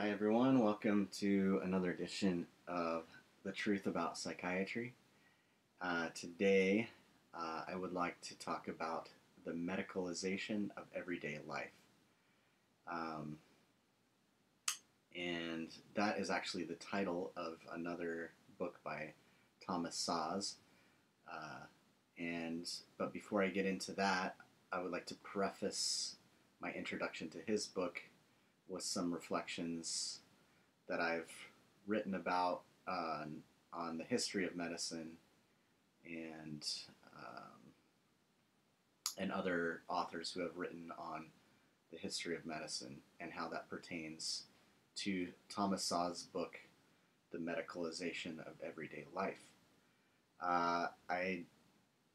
Hi, everyone. Welcome to another edition of The Truth About Psychiatry. Uh, today, uh, I would like to talk about the medicalization of everyday life. Um, and that is actually the title of another book by Thomas Szasz. Uh, and but before I get into that, I would like to preface my introduction to his book with some reflections that I've written about uh, on the history of medicine and um, and other authors who have written on the history of medicine and how that pertains to Thomas Szasz's book, The Medicalization of Everyday Life. Uh, I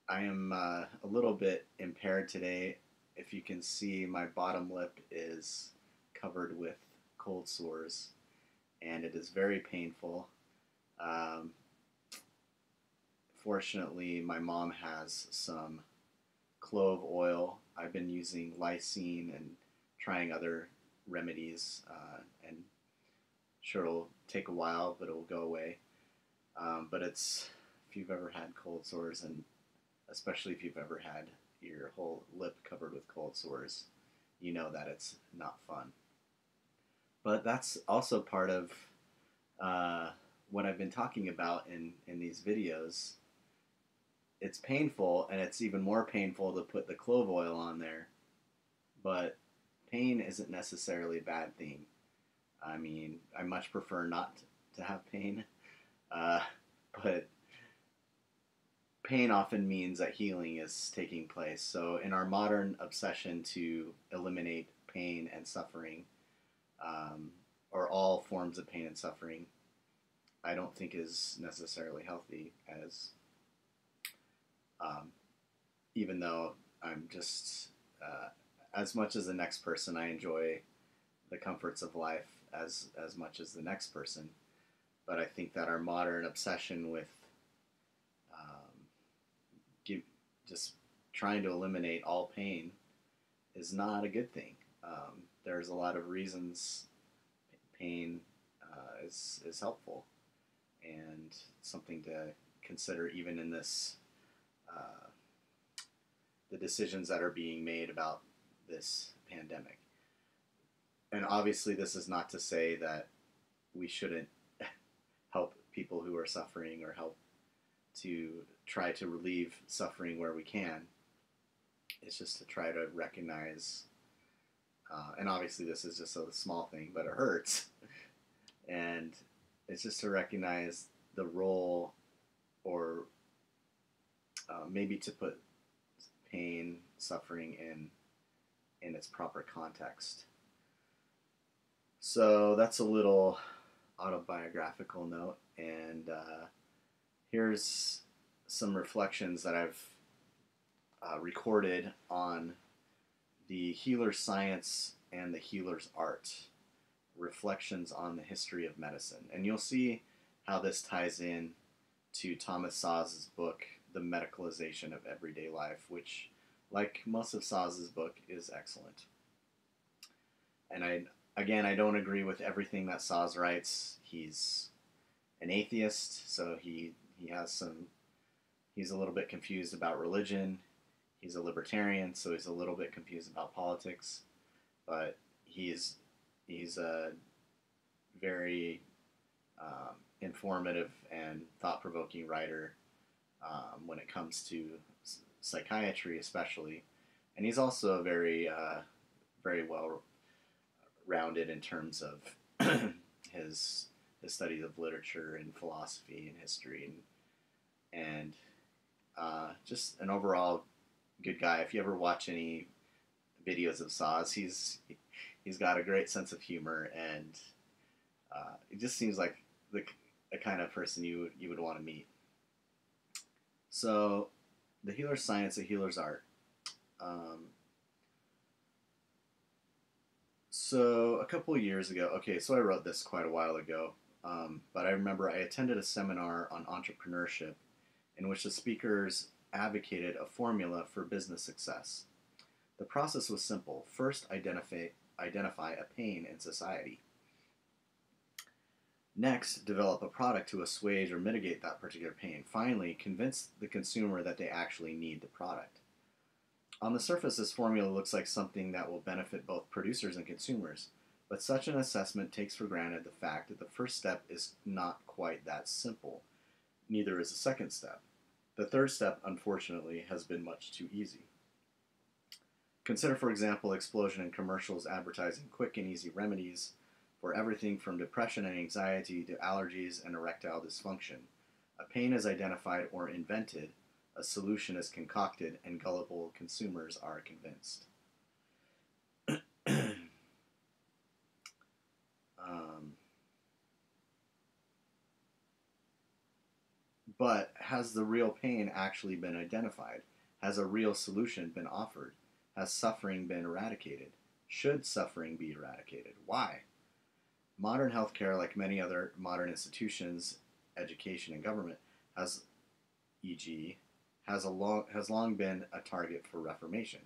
I am uh, a little bit impaired today. If you can see, my bottom lip is covered with cold sores, and it is very painful. Um, fortunately, my mom has some clove oil. I've been using lysine and trying other remedies, uh, and sure it'll take a while, but it will go away. Um, but it's if you've ever had cold sores, and especially if you've ever had your whole lip covered with cold sores, you know that it's not fun. But that's also part of uh, what I've been talking about in, in these videos. It's painful, and it's even more painful to put the clove oil on there. But pain isn't necessarily a bad thing. I mean, I much prefer not to have pain, uh, but pain often means that healing is taking place. So, in our modern obsession to eliminate pain and suffering, um, or all forms of pain and suffering, I don't think is necessarily healthy. As um, even though I'm just uh, as much as the next person, I enjoy the comforts of life as as much as the next person. But I think that our modern obsession with um, give, just trying to eliminate all pain is not a good thing. Um, there's a lot of reasons pain uh, is is helpful and something to consider even in this uh, the decisions that are being made about this pandemic. And obviously, this is not to say that we shouldn't help people who are suffering or help to try to relieve suffering where we can. It's just to try to recognize uh, and obviously, this is just a small thing, but it hurts. and it's just to recognize the role, or uh, maybe to put pain, suffering in in its proper context. So that's a little autobiographical note, and uh, here's some reflections that I've uh, recorded on the healer's science and the healer's art reflections on the history of medicine. And you'll see how this ties in to Thomas Szasz's book, The Medicalization of Everyday Life, which, like most of Szasz's book, is excellent. And I, again, I don't agree with everything that Szasz's writes. He's an atheist, so he, he has some, he's a little bit confused about religion. He's a libertarian, so he's a little bit confused about politics, but he's he's a very um, informative and thought-provoking writer um, when it comes to psychiatry, especially, and he's also very uh, very well rounded in terms of his his studies of literature and philosophy and history and and uh, just an overall good guy. If you ever watch any videos of Szasz, he's he's got a great sense of humor, and uh, it just seems like the, the kind of person you you would want to meet. So, the healer's science, the healer's art. Um, so a couple years ago, okay, so I wrote this quite a while ago, um, but I remember I attended a seminar on entrepreneurship in which the speakers advocated a formula for business success. The process was simple. First, identify, identify a pain in society. Next, develop a product to assuage or mitigate that particular pain. Finally, convince the consumer that they actually need the product. On the surface, this formula looks like something that will benefit both producers and consumers, but such an assessment takes for granted the fact that the first step is not quite that simple. Neither is the second step. The third step, unfortunately, has been much too easy. Consider, for example, explosion in commercials advertising quick and easy remedies for everything from depression and anxiety to allergies and erectile dysfunction. A pain is identified or invented, a solution is concocted, and gullible consumers are convinced. But has the real pain actually been identified? Has a real solution been offered? Has suffering been eradicated? Should suffering be eradicated? Why? Modern healthcare, like many other modern institutions, education and government, has, e.g., has a long has long been a target for reformation.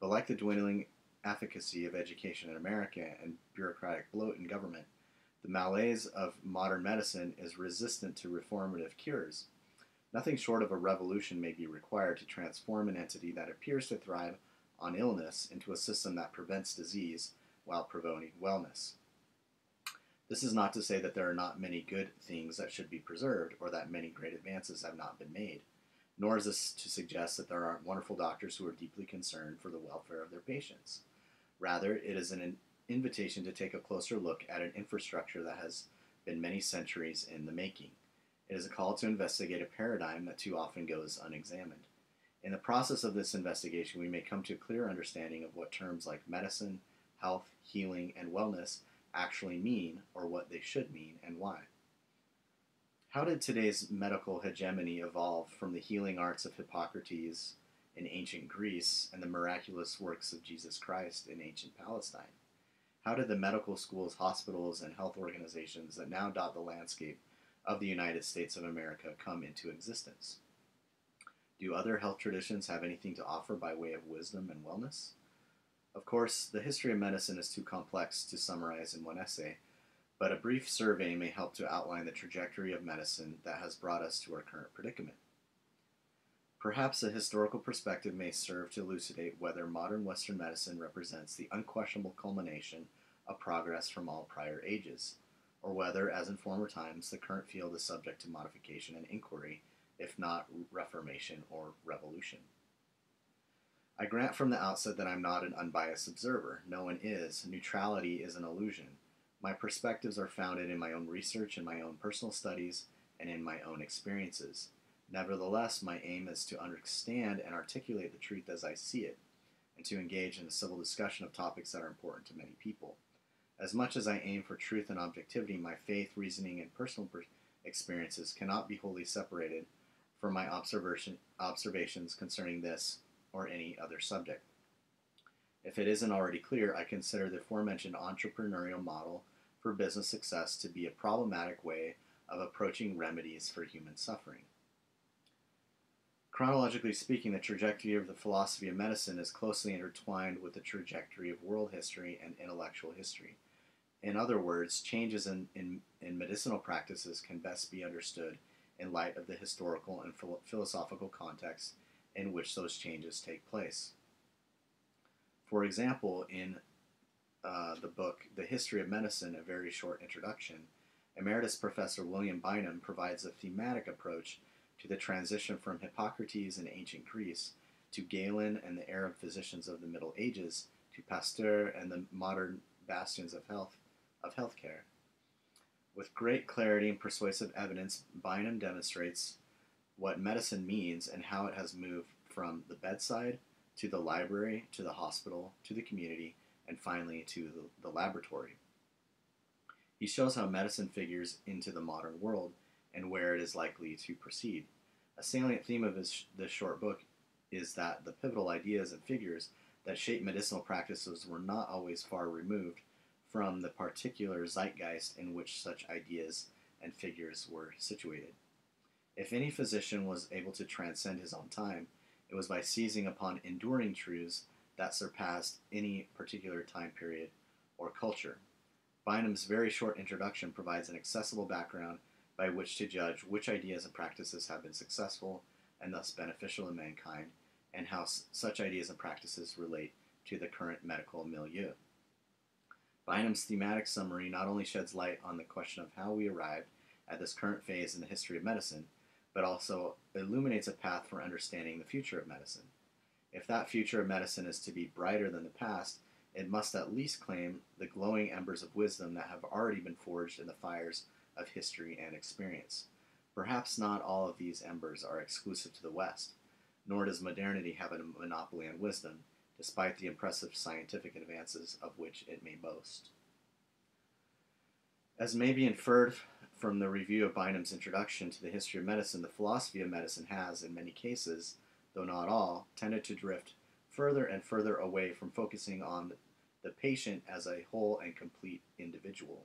But like the dwindling efficacy of education in America and bureaucratic bloat in government, the malaise of modern medicine is resistant to reformative cures. Nothing short of a revolution may be required to transform an entity that appears to thrive on illness into a system that prevents disease while promoting wellness. This is not to say that there are not many good things that should be preserved or that many great advances have not been made, nor is this to suggest that there aren't wonderful doctors who are deeply concerned for the welfare of their patients. Rather, it is an invitation to take a closer look at an infrastructure that has been many centuries in the making. It is a call to investigate a paradigm that too often goes unexamined. In the process of this investigation, we may come to a clear understanding of what terms like medicine, health, healing, and wellness actually mean or what they should mean and why. How did today's medical hegemony evolve from the healing arts of Hippocrates in ancient Greece and the miraculous works of Jesus Christ in ancient Palestine? How did the medical schools, hospitals, and health organizations that now dot the landscape of the United States of America come into existence? Do other health traditions have anything to offer by way of wisdom and wellness? Of course, the history of medicine is too complex to summarize in one essay, but a brief survey may help to outline the trajectory of medicine that has brought us to our current predicament. Perhaps a historical perspective may serve to elucidate whether modern Western medicine represents the unquestionable culmination of progress from all prior ages, or whether, as in former times, the current field is subject to modification and inquiry, if not reformation or revolution. I grant from the outset that I'm not an unbiased observer. No one is. Neutrality is an illusion. My perspectives are founded in my own research, in my own personal studies, and in my own experiences. Nevertheless, my aim is to understand and articulate the truth as I see it, and to engage in a civil discussion of topics that are important to many people. As much as I aim for truth and objectivity, my faith, reasoning, and personal experiences cannot be wholly separated from my observation, observations concerning this or any other subject. If it isn't already clear, I consider the aforementioned entrepreneurial model for business success to be a problematic way of approaching remedies for human suffering. Chronologically speaking, the trajectory of the philosophy of medicine is closely intertwined with the trajectory of world history and intellectual history. In other words, changes in, in, in medicinal practices can best be understood in light of the historical and philosophical context in which those changes take place. For example, in uh, the book The History of Medicine, a very short introduction, Emeritus Professor William Bynum provides a thematic approach to the transition from Hippocrates in ancient Greece to Galen and the Arab physicians of the Middle Ages to Pasteur and the modern bastions of health of healthcare. With great clarity and persuasive evidence, Bynum demonstrates what medicine means and how it has moved from the bedside to the library to the hospital to the community and finally to the, the laboratory. He shows how medicine figures into the modern world and where it is likely to proceed. A salient theme of his, this short book is that the pivotal ideas and figures that shape medicinal practices were not always far removed from the particular zeitgeist in which such ideas and figures were situated. If any physician was able to transcend his own time, it was by seizing upon enduring truths that surpassed any particular time period or culture. Bynum's very short introduction provides an accessible background by which to judge which ideas and practices have been successful and thus beneficial in mankind, and how s- such ideas and practices relate to the current medical milieu. Bynum's thematic summary not only sheds light on the question of how we arrived at this current phase in the history of medicine, but also illuminates a path for understanding the future of medicine. If that future of medicine is to be brighter than the past, it must at least claim the glowing embers of wisdom that have already been forged in the fires of history and experience. Perhaps not all of these embers are exclusive to the West, nor does modernity have a monopoly on wisdom, despite the impressive scientific advances of which it may boast. As may be inferred from the review of Bynum's introduction to the history of medicine, the philosophy of medicine has, in many cases, though not all, tended to drift further and further away from focusing on the patient as a whole and complete individual.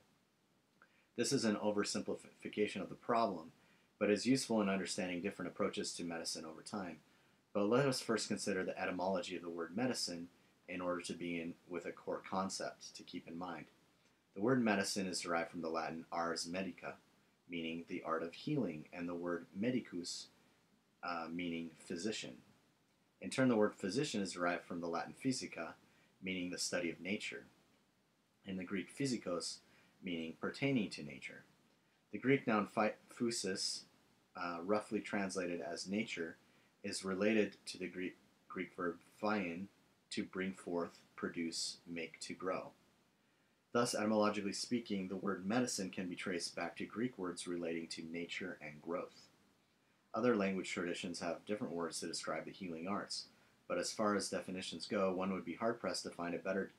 This is an oversimplification of the problem, but is useful in understanding different approaches to medicine over time. But let us first consider the etymology of the word medicine in order to begin with a core concept to keep in mind. The word medicine is derived from the Latin ars medica, meaning the art of healing, and the word medicus, uh, meaning physician. In turn, the word physician is derived from the Latin physica, meaning the study of nature, and the Greek physikos, meaning pertaining to nature. The Greek noun physis, uh, roughly translated as nature, is related to the Greek, Greek verb phyein, to bring forth, produce, make to grow. Thus, etymologically speaking, the word medicine can be traced back to Greek words relating to nature and growth. Other language traditions have different words to describe the healing arts, but as far as definitions go, one would be hard pressed to find a better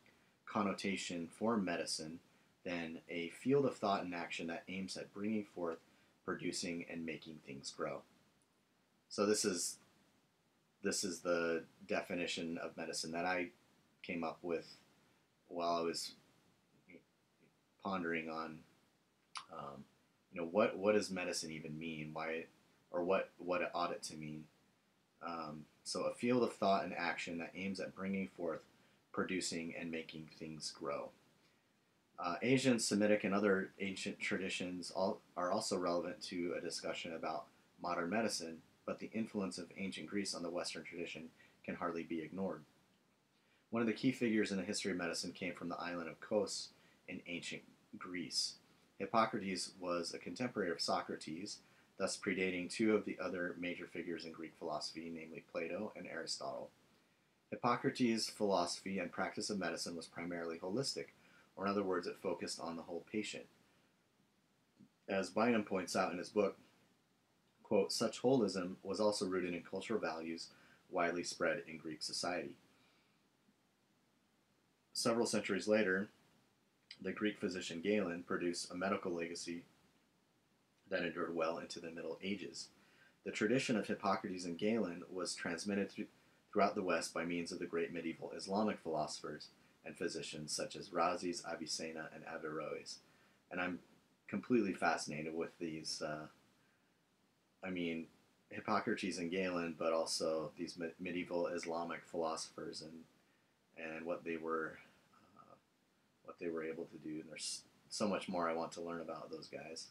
connotation for medicine than a field of thought and action that aims at bringing forth, producing, and making things grow. So this is this is the definition of medicine that I came up with while I was pondering on, um, you know, what what does medicine even mean? Why, or what what it ought it to mean? Um, so a field of thought and action that aims at bringing forth, producing, and making things grow. Uh, Asian, Semitic, and other ancient traditions all, are also relevant to a discussion about modern medicine, but the influence of ancient Greece on the Western tradition can hardly be ignored. One of the key figures in the history of medicine came from the island of Kos in ancient Greece. Hippocrates was a contemporary of Socrates, thus predating two of the other major figures in Greek philosophy, namely Plato and Aristotle. Hippocrates' philosophy and practice of medicine was primarily holistic, or in other words, it focused on the whole patient. As Bynum points out in his book, quote, such holism was also rooted in cultural values widely spread in Greek society. Several centuries later, the Greek physician Galen produced a medical legacy that endured well into the Middle Ages. The tradition of Hippocrates and Galen was transmitted th- throughout the West by means of the great medieval Islamic philosophers and physicians such as Rhazes, Avicenna, and Averroes. And I'm completely fascinated with these. Uh, I mean, Hippocrates and Galen, but also these me- medieval Islamic philosophers and and what they were uh, what they were able to do. And there's so much more I want to learn about those guys.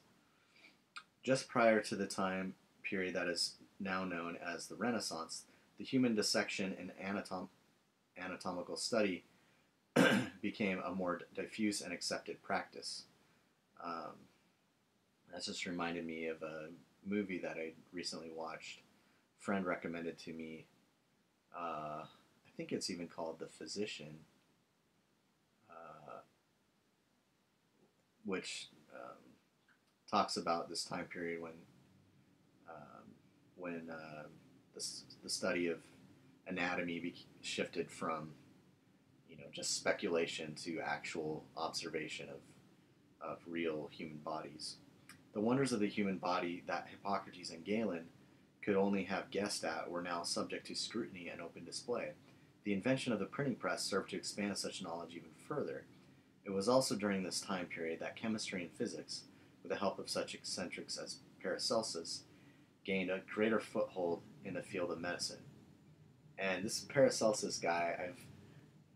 Just prior to the time period that is now known as the Renaissance, the human dissection and anatom- anatomical study became a more diffuse and accepted practice. Um, that just reminded me of a movie that I recently watched. A friend recommended to me. Uh, I think it's even called The Physician, uh, which um, talks about this time period when um, when uh, the, the study of anatomy shifted from just speculation to actual observation of of real human bodies. The wonders of the human body that Hippocrates and Galen could only have guessed at were now subject to scrutiny and open display. The invention of the printing press served to expand such knowledge even further. It was also during this time period that chemistry and physics, with the help of such eccentrics as Paracelsus, gained a greater foothold in the field of medicine. And this Paracelsus guy, I've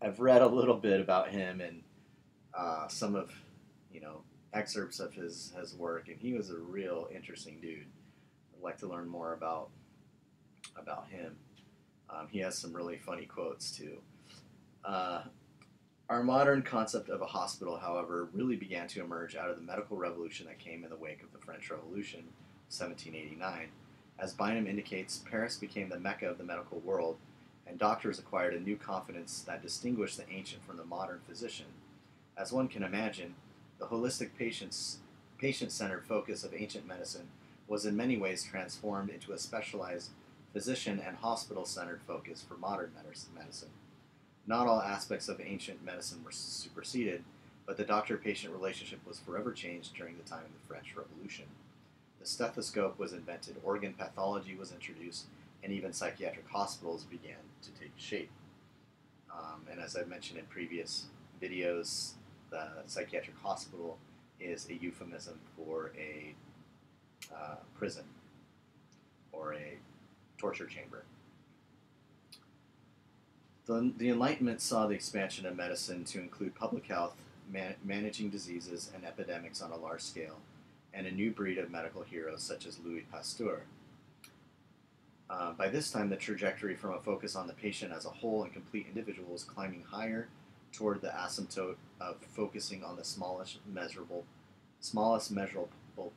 I've read a little bit about him and uh, some of you know, excerpts of his, his work, and he was a real interesting dude. I'd like to learn more about about him. Um, he has some really funny quotes too. Uh, our modern concept of a hospital, however, really began to emerge out of the medical revolution that came in the wake of the French Revolution, 1789. As Bynum indicates, Paris became the mecca of the medical world, and doctors acquired a new confidence that distinguished the ancient from the modern physician. As one can imagine, the holistic patient centered focus of ancient medicine was in many ways transformed into a specialized physician and hospital centered focus for modern medicine. Not all aspects of ancient medicine were superseded, but the doctor patient relationship was forever changed during the time of the French Revolution. The stethoscope was invented, organ pathology was introduced, and even psychiatric hospitals began to take shape. Um, and as I've mentioned in previous videos, the psychiatric hospital is a euphemism for a uh, prison or a torture chamber. The, the Enlightenment saw the expansion of medicine to include public health, man, managing diseases and epidemics on a large scale, and a new breed of medical heroes such as Louis Pasteur. Uh, by this time, the trajectory from a focus on the patient as a whole and complete individual was climbing higher toward the asymptote of focusing on the smallest measurable, smallest measurable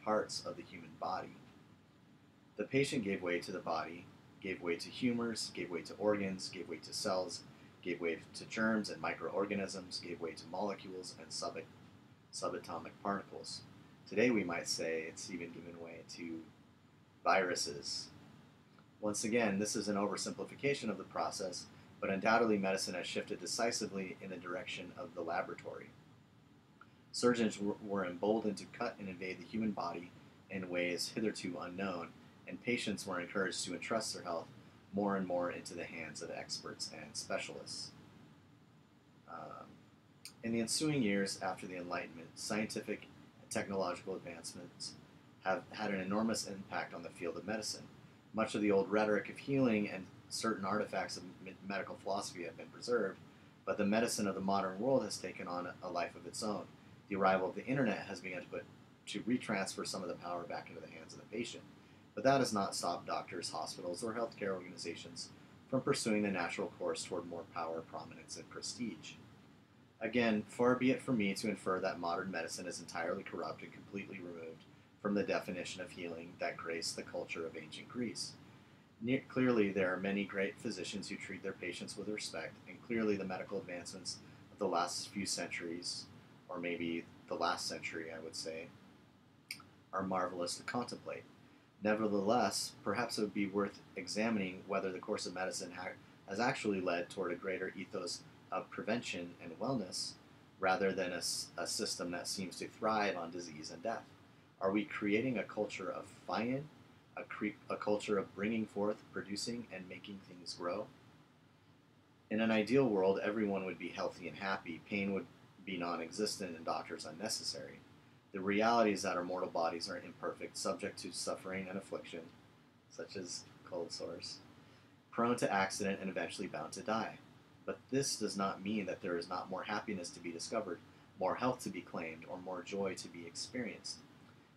parts of the human body. The patient gave way to the body, gave way to humors, gave way to organs, gave way to cells, gave way to germs and microorganisms, gave way to molecules and sub- subatomic particles. Today we might say it's even given way to viruses. Once again, this is an oversimplification of the process, but undoubtedly medicine has shifted decisively in the direction of the laboratory. Surgeons were emboldened to cut and invade the human body in ways hitherto unknown and patients were encouraged to entrust their health more and more into the hands of experts and specialists. Um, in the ensuing years after the Enlightenment, scientific and technological advancements have had an enormous impact on the field of medicine. Much of the old rhetoric of healing and certain artifacts of medical philosophy have been preserved, but the medicine of the modern world has taken on a life of its own. The arrival of the internet has begun to put to retransfer some of the power back into the hands of the patient. But that has not stopped doctors, hospitals, or healthcare organizations from pursuing the natural course toward more power, prominence, and prestige. Again, far be it from me to infer that modern medicine is entirely corrupt and completely removed from the definition of healing that graced the culture of ancient Greece. Ne- clearly, there are many great physicians who treat their patients with respect, and clearly, the medical advancements of the last few centuries, or maybe the last century, I would say, are marvelous to contemplate. Nevertheless, perhaps it would be worth examining whether the course of medicine ha- has actually led toward a greater ethos of prevention and wellness rather than a, a system that seems to thrive on disease and death. Are we creating a culture of phyein, a, cre- a culture of bringing forth, producing, and making things grow? In an ideal world, everyone would be healthy and happy, pain would be non existent, and doctors unnecessary. The reality is that our mortal bodies are imperfect, subject to suffering and affliction, such as cold sores, prone to accident, and eventually bound to die. But this does not mean that there is not more happiness to be discovered, more health to be claimed, or more joy to be experienced.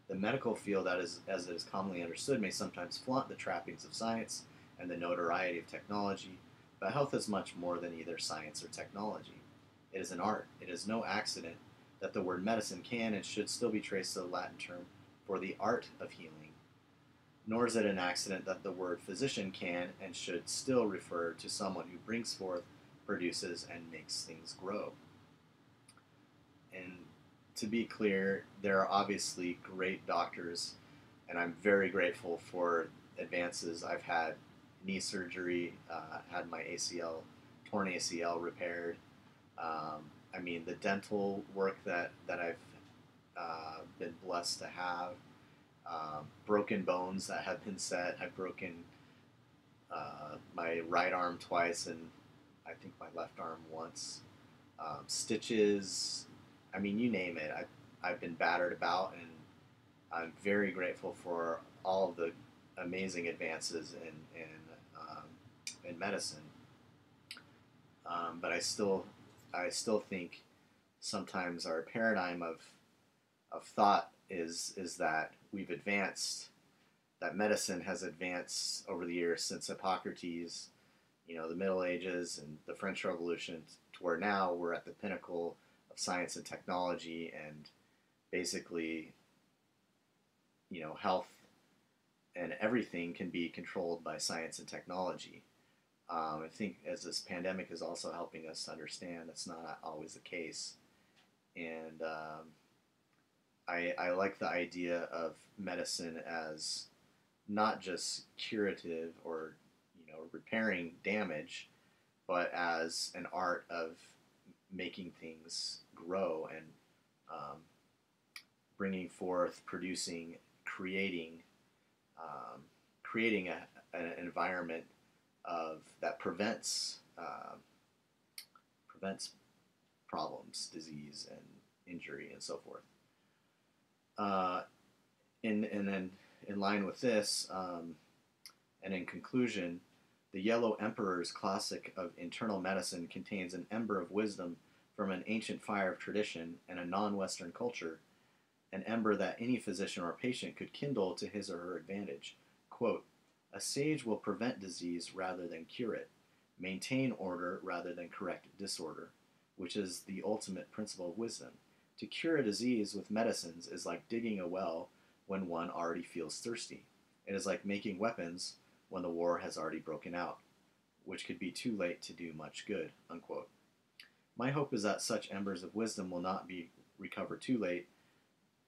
The medical field, as it is commonly understood, may sometimes flaunt the trappings of science and the notoriety of technology, but health is much more than either science or technology. It is an art. It is no accident that the word medicine can and should still be traced to the Latin term for the art of healing. Nor is it an accident that the word physician can and should still refer to someone who brings forth, produces, and makes things grow. And to be clear, there are obviously great doctors, and I'm very grateful for advances. I've had knee surgery, uh, had my ACL, torn ACL repaired. Um, I mean, the dental work that, that I've uh, been blessed to have, um, broken bones that have been set. I've broken uh, my right arm twice and I think my left arm once. Um, stitches, I mean, you name it. I've, I've been battered about, and I'm very grateful for all the amazing advances in, in, um, in medicine. Um, but I still I still think sometimes our paradigm of of thought is is that we've advanced, that medicine has advanced over the years since Hippocrates, you know, the Middle Ages and the French Revolution, to where now we're at the pinnacle science and technology, and basically, you know, health and everything can be controlled by science and technology. Um, I think as this pandemic is also helping us understand that's not always the case. And um, I, I like the idea of medicine as not just curative or you know repairing damage, but as an art of making things grow and um, bringing forth, producing, creating, um, creating a, an environment of that prevents uh, prevents problems, disease, and injury, and so forth. Uh, and and then in line with this, um, and in conclusion, the Yellow Emperor's classic of internal medicine contains an ember of wisdom from an ancient fire of tradition and a non-Western culture, an ember that any physician or patient could kindle to his or her advantage. Quote, a sage will prevent disease rather than cure it, maintain order rather than correct disorder, which is the ultimate principle of wisdom. To cure a disease with medicines is like digging a well when one already feels thirsty. It is like making weapons when the war has already broken out, which could be too late to do much good. Unquote. My hope is that such embers of wisdom will not be recovered too late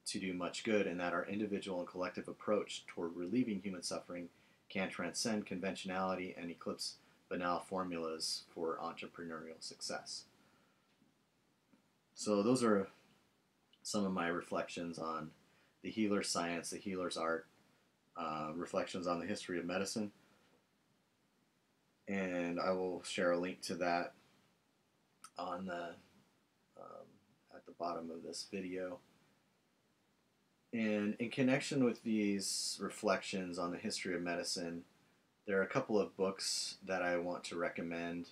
to do much good, and that our individual and collective approach toward relieving human suffering can transcend conventionality and eclipse banal formulas for entrepreneurial success. So, those are some of my reflections on the healer's science, the healer's art, uh, reflections on the history of medicine. And I will share a link to that on the um, at the bottom of this video. And in connection with these reflections on the history of medicine, there are a couple of books that I want to recommend.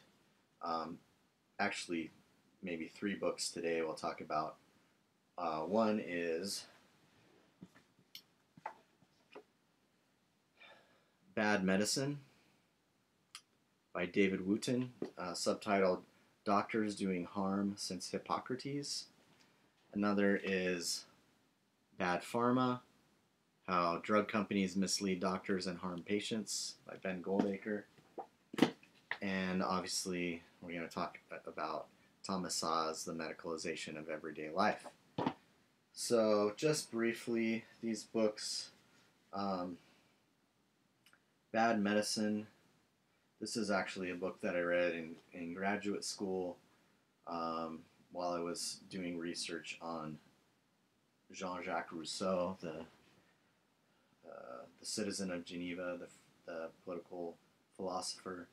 Um, actually, maybe three books today we'll talk about. Uh, one is Bad Medicine by David Wootton, uh, subtitled Doctors Doing Harm Since Hippocrates. Another is Bad Pharma, How Drug Companies Mislead Doctors and Harm Patients by Ben Goldacre. And obviously, we're going to talk about Thomas Szasz, The Medicalization of Everyday Life. So, just briefly, these books um, Bad Medicine. This is actually a book that I read in, in graduate school um, while I was doing research on Jean-Jacques Rousseau, the uh, the citizen of Geneva, the, the political philosopher,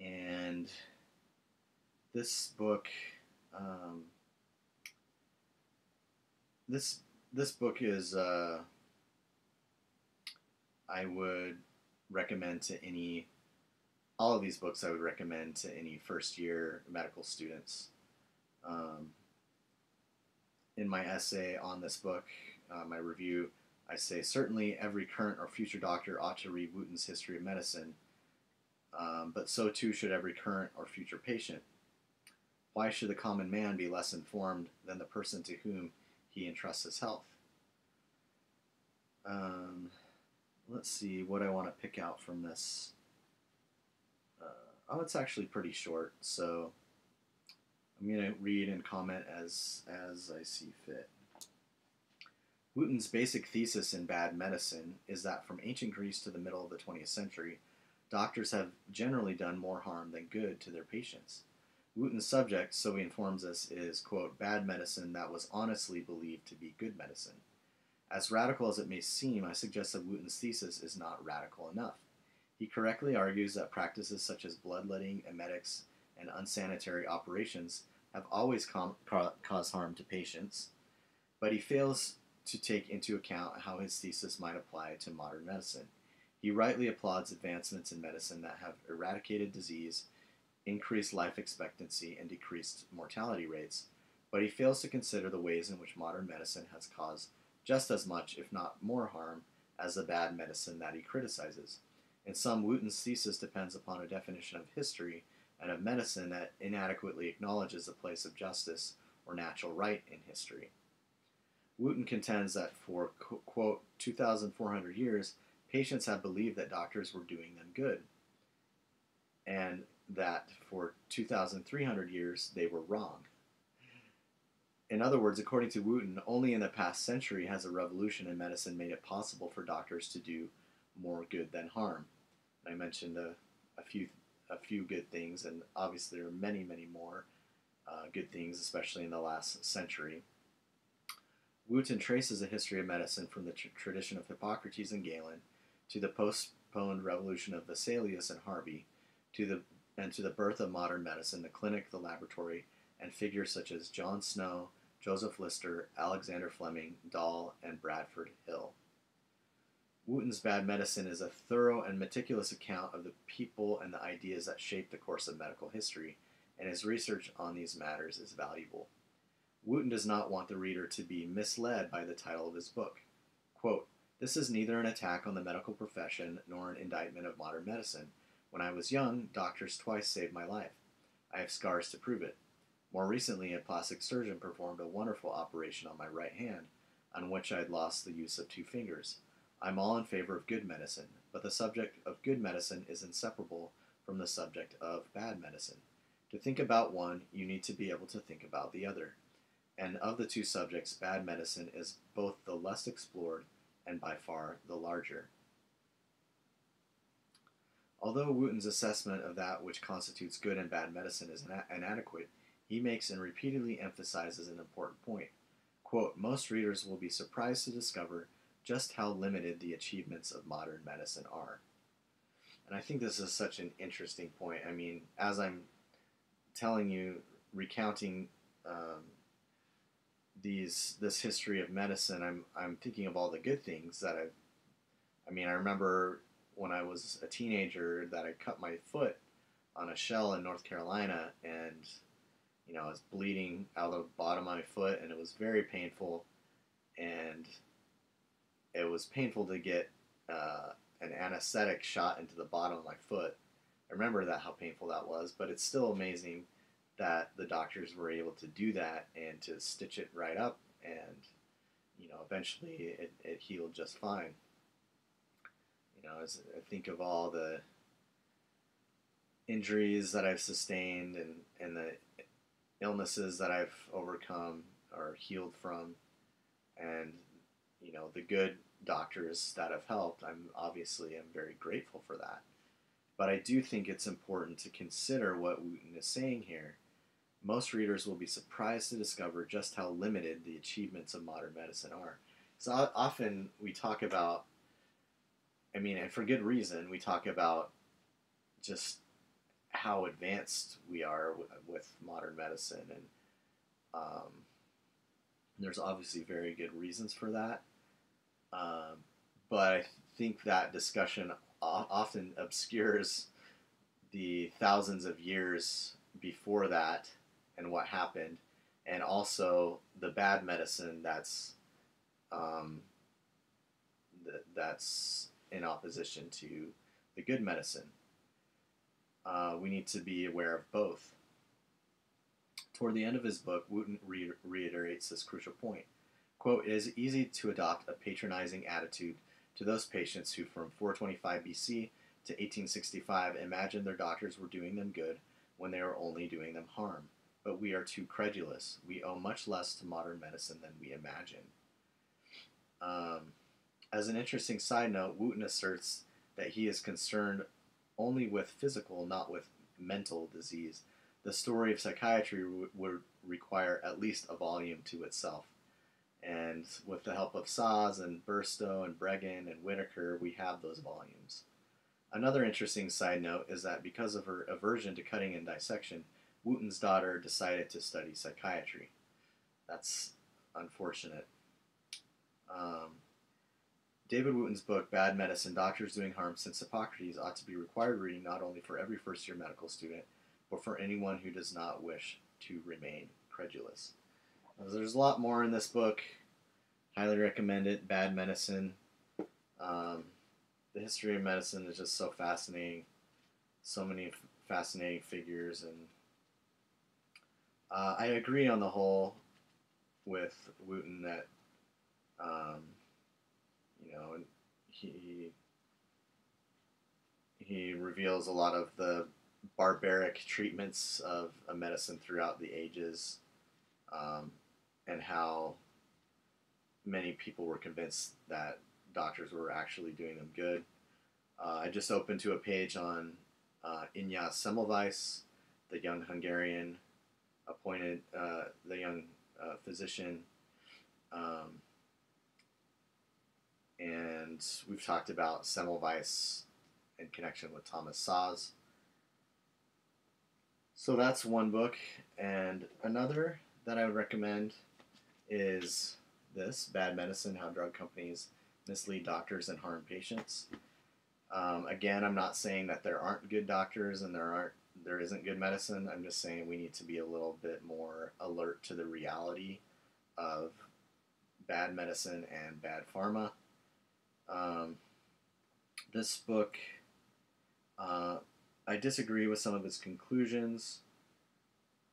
and this book, um, this this book is uh, I would recommend to any all of these books I would recommend to any first year medical students. Um, in my essay on this book, uh, my review, I say certainly every current or future doctor ought to read Wootton's History of Medicine, um, but so too should every current or future patient. Why should the common man be less informed than the person to whom he entrusts his health? Um, let's see what I want to pick out from this. Oh, it's actually pretty short, so I'm going to read and comment as, as I see fit. Wootton's basic thesis in bad medicine is that from ancient Greece to the middle of the 20th century, doctors have generally done more harm than good to their patients. Wootton's subject, so he informs us, is, quote, bad medicine that was honestly believed to be good medicine. As radical as it may seem, I suggest that Wootton's thesis is not radical enough. He correctly argues that practices such as bloodletting, emetics, and unsanitary operations have always com- ca- caused harm to patients, but he fails to take into account how his thesis might apply to modern medicine. He rightly applauds advancements in medicine that have eradicated disease, increased life expectancy, and decreased mortality rates, but he fails to consider the ways in which modern medicine has caused just as much, if not more, harm as the bad medicine that he criticizes. In some, Wootton's thesis depends upon a definition of history and of medicine that inadequately acknowledges the place of justice or natural right in history. Wootton contends that for, quote, 2,400 years, patients have believed that doctors were doing them good, and that for 2,300 years they were wrong. In other words, according to Wootton, only in the past century has a revolution in medicine made it possible for doctors to do more good than harm. I mentioned a, a few a few good things, and obviously there are many, many more uh, good things, especially in the last century. Wootton traces a history of medicine from the tr- tradition of Hippocrates and Galen to the postponed revolution of Vesalius and Harvey, to the and to the birth of modern medicine, the clinic, the laboratory, and figures such as John Snow, Joseph Lister, Alexander Fleming, Doll, and Bradford Hill. Wootton's Bad Medicine is a thorough and meticulous account of the people and the ideas that shape the course of medical history, and his research on these matters is valuable. Wootton does not want the reader to be misled by the title of his book. Quote, this is neither an attack on the medical profession nor an indictment of modern medicine. When I was young, doctors twice saved my life. I have scars to prove it. More recently, a plastic surgeon performed a wonderful operation on my right hand, on which I had lost the use of two fingers. I'm all in favor of good medicine, but the subject of good medicine is inseparable from the subject of bad medicine. To think about one, you need to be able to think about the other. And of the two subjects, bad medicine is both the less explored and by far the larger. Although Wootton's assessment of that which constitutes good and bad medicine is inadequate, he makes and repeatedly emphasizes an important point. Quote, Most readers will be surprised to discover just how limited the achievements of modern medicine are. And I think this is such an interesting point. I mean, as I'm telling you, recounting um, these this history of medicine, I'm I'm thinking of all the good things that I've. I mean, I remember when I was a teenager that I cut my foot on a shell in North Carolina, and you know I was bleeding out of the bottom of my foot, and it was very painful, and it was painful to get uh, an anesthetic shot into the bottom of my foot. I remember that how painful that was, but it's still amazing that the doctors were able to do that and to stitch it right up and you know eventually it, it healed just fine you know as i think of all the injuries that i've sustained and and the illnesses that i've overcome or healed from and you know the good doctors that have helped i'm obviously i'm very grateful for that but i do think it's important to consider what Wootton is saying here most readers will be surprised to discover just how limited the achievements of modern medicine are. So often we talk about, I mean, and for good reason, we talk about just how advanced we are with, modern medicine, and um, there's obviously very good reasons for that. Um, but I think that discussion often obscures the thousands of years before that and what happened, and also the bad medicine that's um, th- that's in opposition to the good medicine. Uh, we need to be aware of both. Toward the end of his book, Wootton re- reiterates this crucial point. Quote, it is easy to adopt a patronizing attitude to those patients who, from 425 BC to 1865, imagined their doctors were doing them good when they were only doing them harm but we are too credulous. We owe much less to modern medicine than we imagine. Um, as an interesting side note, Wootton asserts that he is concerned only with physical, not with mental disease. The story of psychiatry would require at least a volume to itself. And with the help of Szasz and Burstow and Breggin and Whitaker, we have those volumes. Another interesting side note is that because of her aversion to cutting and dissection, Wootton's daughter decided to study psychiatry. That's unfortunate. Um, David Wootton's book, Bad Medicine Doctors Doing Harm Since Hippocrates, ought to be required reading not only for every first year medical student, but for anyone who does not wish to remain credulous. There's a lot more in this book. Highly recommend it. Bad Medicine. Um, the history of medicine is just so fascinating. So many fascinating figures, and uh, I agree on the whole with Wootton that um, you know he he reveals a lot of the barbaric treatments of a medicine throughout the ages, um, and how many people were convinced that doctors were actually doing them good. Uh, I just opened to a page on uh, Semmelweis, the young Hungarian appointed, uh, the young uh, physician. Um, and we've talked about Semmelweis in connection with Thomas Szasz. So that's one book, and another that I would recommend is this Bad Medicine How Drug Companies Mislead Doctors and Harm Patients. Um, again, I'm not saying that there aren't good doctors and there aren't there isn't good medicine. I'm just saying we need to be a little bit more alert to the reality of bad medicine and bad pharma. Um, this book, uh, I disagree with some of its conclusions,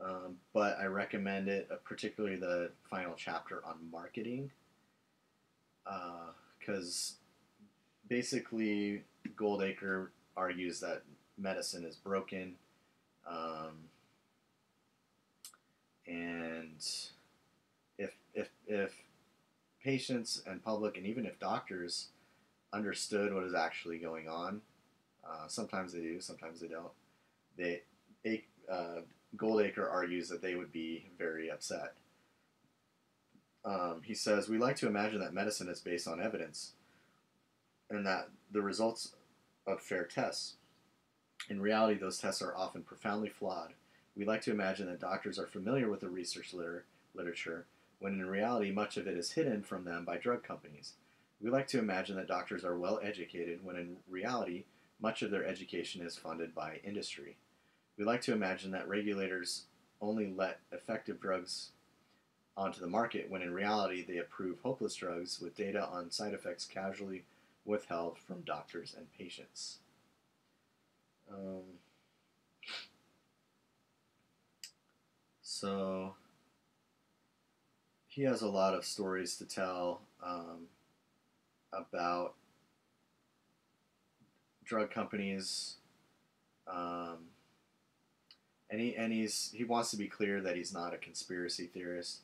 um, but I recommend it, uh, particularly the final chapter on marketing, because uh, basically Goldacre argues that medicine is broken. Um, and if, if, if patients and public, and even if doctors understood what is actually going on, uh, sometimes they do, sometimes they don't. They, they uh, Goldacre argues that they would be very upset. Um, he says, We like to imagine that medicine is based on evidence and that the results of fair tests. In reality, those tests are often profoundly flawed. We like to imagine that doctors are familiar with the research liter- literature, when in reality, much of it is hidden from them by drug companies. We like to imagine that doctors are well educated, when in reality, much of their education is funded by industry. We like to imagine that regulators only let effective drugs onto the market, when in reality, they approve hopeless drugs with data on side effects casually withheld from doctors and patients. Um, so he has a lot of stories to tell um, about drug companies. Um, and he, and he's he wants to be clear that he's not a conspiracy theorist.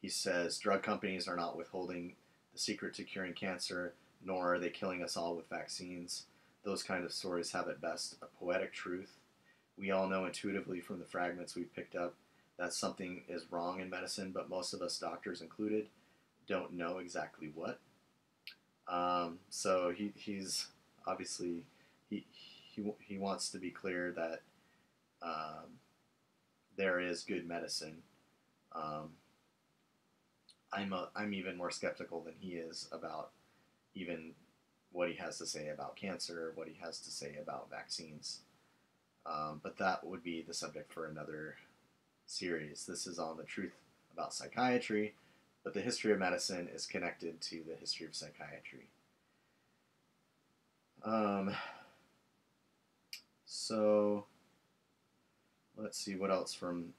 He says drug companies are not withholding the secret to curing cancer nor are they killing us all with vaccines. Those kind of stories have at best a poetic truth. We all know intuitively from the fragments we've picked up that something is wrong in medicine, but most of us, doctors included, don't know exactly what. Um, so he, he's obviously he, he, he wants to be clear that um, there is good medicine. Um, I'm a, I'm even more skeptical than he is about even what he has to say about cancer, what he has to say about vaccines. Um, but that would be the subject for another series. This is on the truth about psychiatry, but the history of medicine is connected to the history of psychiatry. Um, so let's see what else from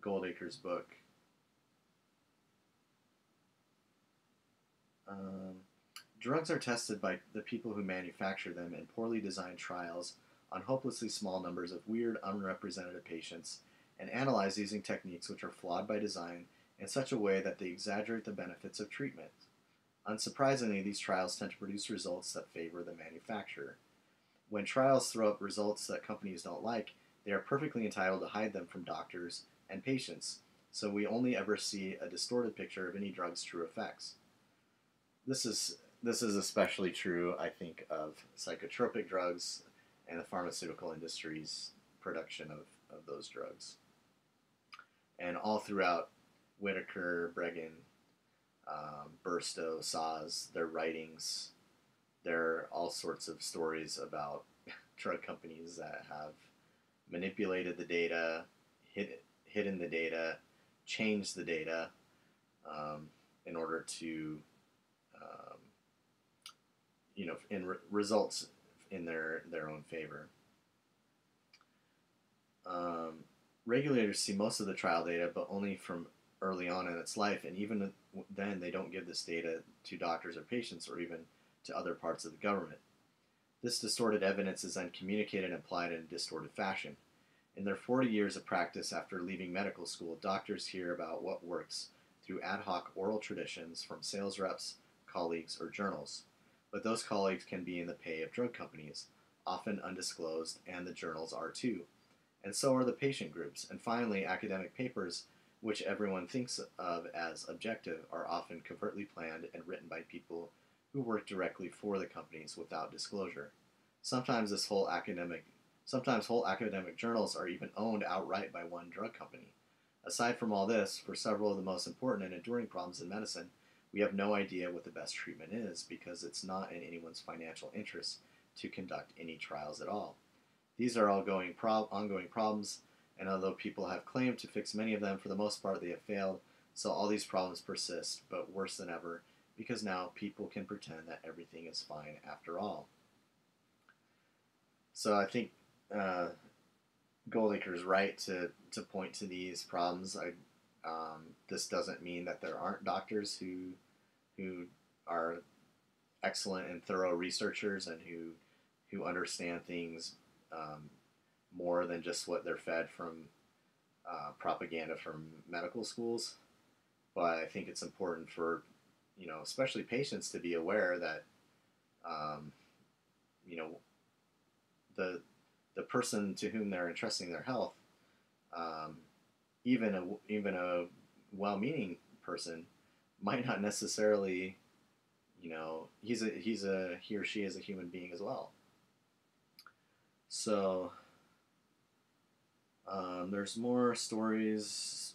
Goldacre's book. Um, Drugs are tested by the people who manufacture them in poorly designed trials on hopelessly small numbers of weird, unrepresentative patients and analyzed using techniques which are flawed by design in such a way that they exaggerate the benefits of treatment. Unsurprisingly, these trials tend to produce results that favor the manufacturer. When trials throw up results that companies don't like, they are perfectly entitled to hide them from doctors and patients, so we only ever see a distorted picture of any drug's true effects. This is this is especially true, I think, of psychotropic drugs and the pharmaceutical industry's production of, of those drugs. And all throughout Whitaker, Breggin, um, Burstow, Szasz, their writings, there are all sorts of stories about drug companies that have manipulated the data, hid, hidden the data, changed the data, in order to, um, you know, in re- results in their their own favor. Um, regulators see most of the trial data, but only from early on in its life, and even then, they don't give this data to doctors or patients, or even to other parts of the government. This distorted evidence is then communicated and applied in a distorted fashion. In their 40 years of practice after leaving medical school, doctors hear about what works through ad hoc oral traditions from sales reps, colleagues, or journals. But those colleagues can be in the pay of drug companies, often undisclosed, and the journals are too. And so are the patient groups. And finally, academic papers, which everyone thinks of as objective, are often covertly planned and written by people who work directly for the companies without disclosure. Sometimes this whole academic sometimes whole academic journals are even owned outright by one drug company. Aside from all this, for several of the most important and enduring problems in medicine, we have no idea what the best treatment is because it's not in anyone's financial interest to conduct any trials at all. These are all going ongoing problems, and although people have claimed to fix many of them, for the most part they have failed, so all these problems persist, but worse than ever, because now people can pretend that everything is fine after all. So I think uh, is right to, to point to these problems. I, um, this doesn't mean that there aren't doctors who who are excellent and thorough researchers and who who understand things um, more than just what they're fed from uh, propaganda from medical schools. But I think it's important for you know, especially patients, to be aware that, um, you know, the the person to whom they're entrusting their health, um, even a even a well-meaning person, might not necessarily, you know, he's a he's a he or she is a human being as well. So. Um, there's more stories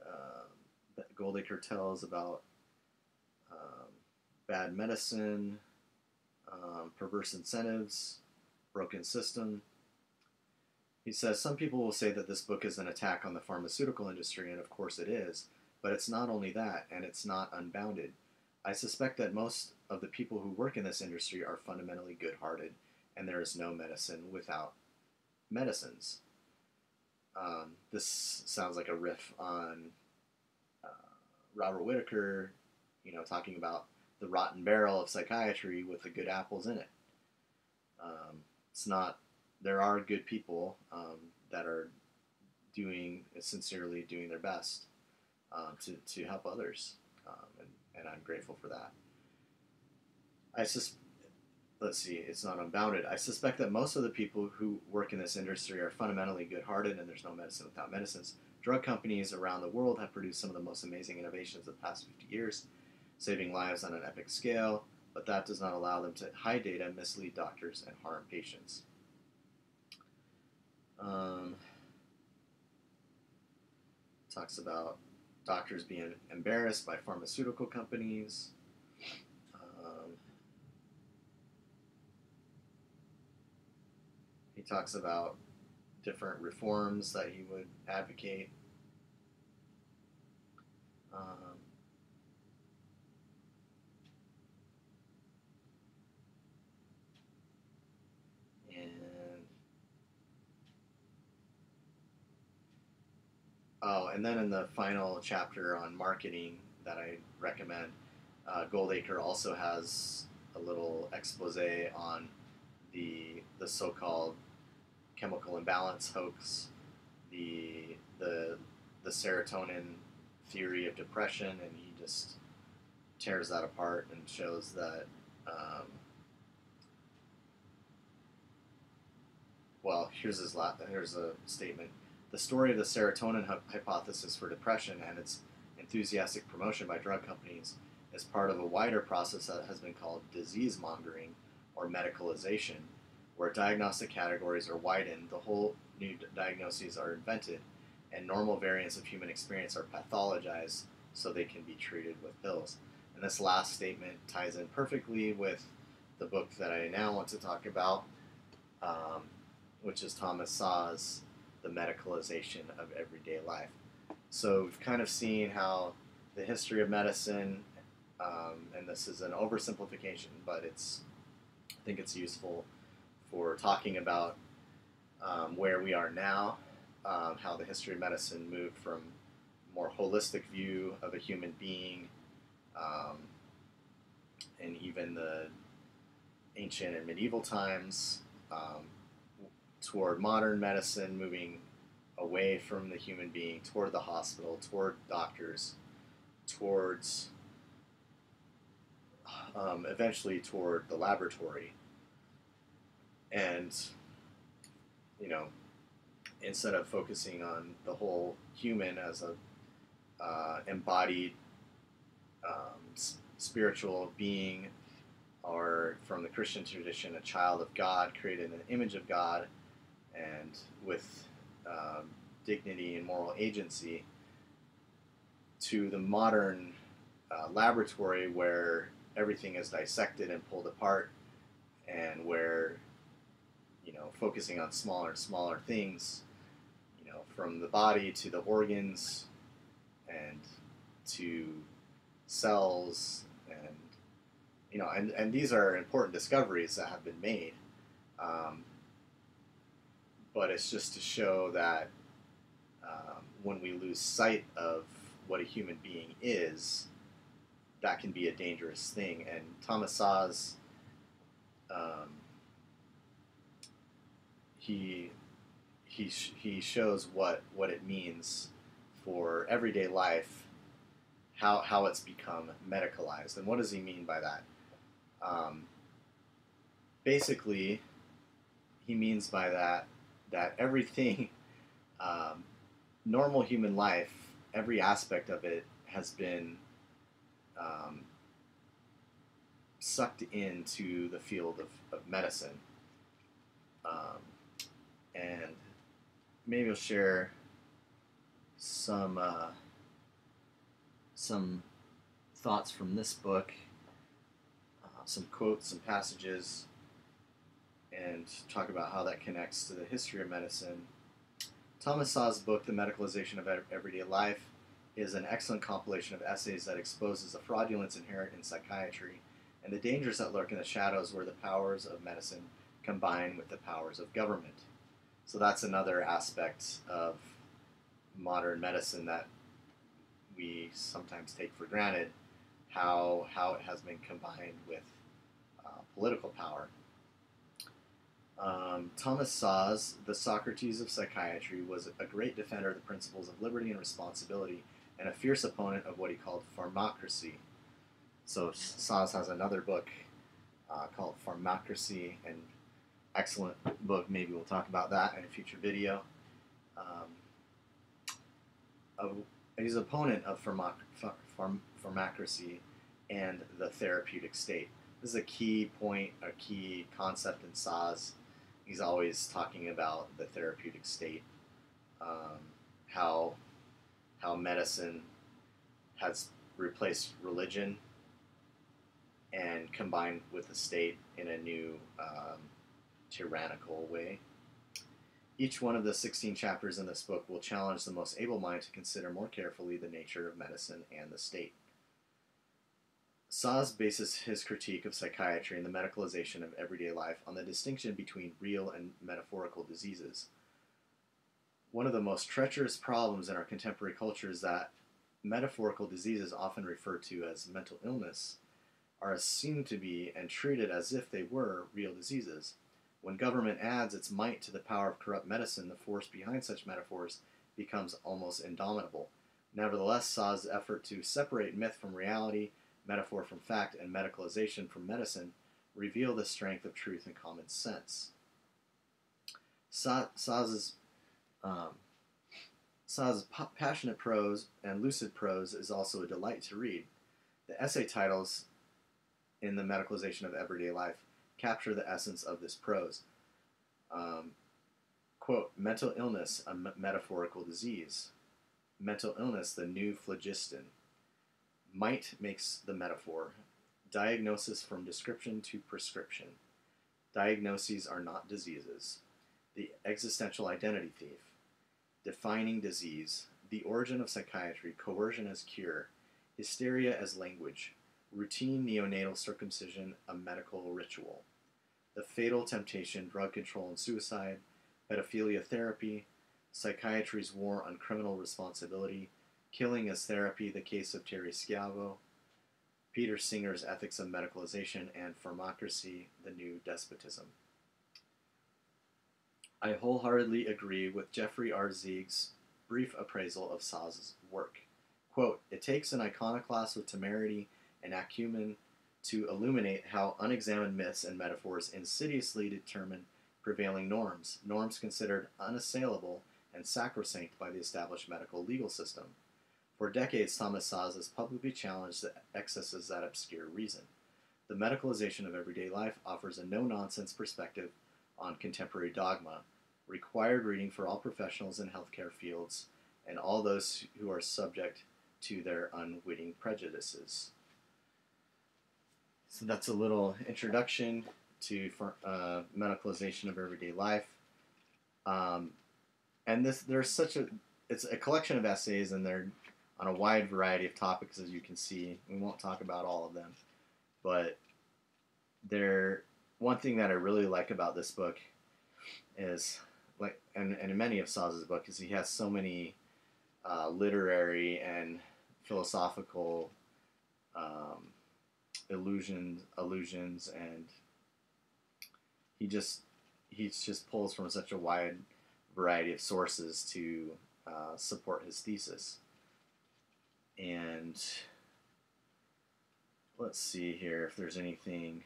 uh, that Goldacre tells about bad medicine, um, perverse incentives, broken system. He says some people will say that this book is an attack on the pharmaceutical industry, and of course it is, but it's not only that, and it's not unbounded. I suspect that most of the people who work in this industry are fundamentally good hearted, and there is no medicine without medicines. Um, this sounds like a riff on uh, Robert Whitaker, you know, talking about the rotten barrel of psychiatry with the good apples in it. Um, it's not. There are good people um, that are doing sincerely doing their best um, to, to help others, um, and, and I'm grateful for that. I sus- let's see, it's not unbounded. I suspect that most of the people who work in this industry are fundamentally good-hearted, and there's no medicine without medicines. Drug companies around the world have produced some of the most amazing innovations of the past 50 years saving lives on an epic scale, but that does not allow them to hide data, mislead doctors, and harm patients. Um, talks about doctors being embarrassed by pharmaceutical companies. Um, he talks about different reforms that he would advocate. Um, Oh, and then in the final chapter on marketing that I recommend, uh, Goldacre also has a little expose on the the so-called chemical imbalance hoax, the the the serotonin theory of depression, and he just tears that apart and shows that. Um, well, here's his la- here's a statement the story of the serotonin hypothesis for depression and its enthusiastic promotion by drug companies is part of a wider process that has been called disease mongering or medicalization, where diagnostic categories are widened, the whole new diagnoses are invented, and normal variants of human experience are pathologized so they can be treated with pills. And this last statement ties in perfectly with the book that I now want to talk about, um, which is Thomas Szasz the medicalization of everyday life. So we've kind of seen how the history of medicine um, and this is an oversimplification, but it's I think it's useful for talking about um, where we are now, um, how the history of medicine moved from more holistic view of a human being, um, and even the ancient and medieval times um, toward modern medicine, moving away from the human being toward the hospital, toward doctors, towards um, eventually toward the laboratory. And, you know, instead of focusing on the whole human as a uh, embodied um, s- spiritual being, or from the Christian tradition, a child of God, created in the image of God, and with um, dignity and moral agency, to the modern uh, laboratory where everything is dissected and pulled apart, and where you know focusing on smaller and smaller things, you know, from the body to the organs, and to cells, and you know, and, and these are important discoveries that have been made. Um, but it's just to show that um, when we lose sight of what a human being is, that can be a dangerous thing. And Thomas Szasz, um, he he sh- he shows what what it means for everyday life, how how it's become medicalized, and what does he mean by that? Um, basically, he means by that that everything, um, normal human life, every aspect of it has been um, sucked into the field of, of medicine. Um, and maybe I'll share some uh, some thoughts from this book, uh, some quotes, some passages, and talk about how that connects to the history of medicine. Thomas Szasz's book, The Medicalization of Everyday Life, is an excellent compilation of essays that exposes the fraudulence inherent in psychiatry and the dangers that lurk in the shadows where the powers of medicine combine with the powers of government. So that's another aspect of modern medicine that we sometimes take for granted, how, how it has been combined with uh, political power. Um, Thomas Szasz, the Socrates of psychiatry, was a great defender of the principles of liberty and responsibility and a fierce opponent of what he called pharmacracy. So Szasz has another book uh, called Pharmacracy, an excellent book. Maybe we'll talk about that in a future video. Um, he's an opponent of pharmac, pharm, pharmacracy and the therapeutic state. This is a key point, a key concept in Szasz. He's always talking about the therapeutic state, um, how how medicine has replaced religion and combined with the state in a new um, tyrannical way. Each one of the 16 chapters in this book will challenge the most able mind to consider more carefully the nature of medicine and the state. Szasz bases his critique of psychiatry and the medicalization of everyday life on the distinction between real and metaphorical diseases. One of the most treacherous problems in our contemporary culture is that metaphorical diseases, often referred to as mental illness, are assumed to be and treated as if they were real diseases. When government adds its might to the power of corrupt medicine, the force behind such metaphors becomes almost indomitable. Nevertheless, Szasz's effort to separate myth from reality, metaphor from fact, and medicalization from medicine reveal the strength of truth and common sense. Szasz's um, Szasz's passionate prose and lucid prose is also a delight to read. The essay titles in the medicalization of everyday life capture the essence of this prose. Um, quote, mental illness, a m- metaphorical disease. Mental illness, the new phlogiston. Might makes the metaphor. Diagnosis from description to prescription. Diagnoses are not diseases. The existential identity thief. Defining disease. The origin of psychiatry. Coercion as cure. Hysteria as language routine neonatal circumcision a medical ritual, the fatal temptation, drug control and suicide, pedophilia therapy, psychiatry's war on criminal responsibility, killing as therapy, the case of Terri Schiavo, Peter Singer's ethics of medicalization, and pharmacracy, the new despotism. I wholeheartedly agree with Jeffrey R. Zeig's brief appraisal of Szasz's work. Quote, it takes an iconoclast with temerity and acumen to illuminate how unexamined myths and metaphors insidiously determine prevailing norms, norms considered unassailable and sacrosanct by the established medical legal system. For decades, Thomas Szasz has publicly challenged the excesses that obscure reason. The medicalization of everyday life offers a no nonsense perspective on contemporary dogma, required reading for all professionals in healthcare fields and all those who are subject to their unwitting prejudices. So that's a little introduction to uh, medicalization of everyday life. Um, and this there's such a it's a collection of essays and they're on a wide variety of topics as you can see. We won't talk about all of them, but there one thing that I really like about this book is like and, and in many of Szasz's books is he has so many uh, literary and philosophical um, illusions illusions and he just he just pulls from such a wide variety of sources to uh, support his thesis and let's see here if there's anything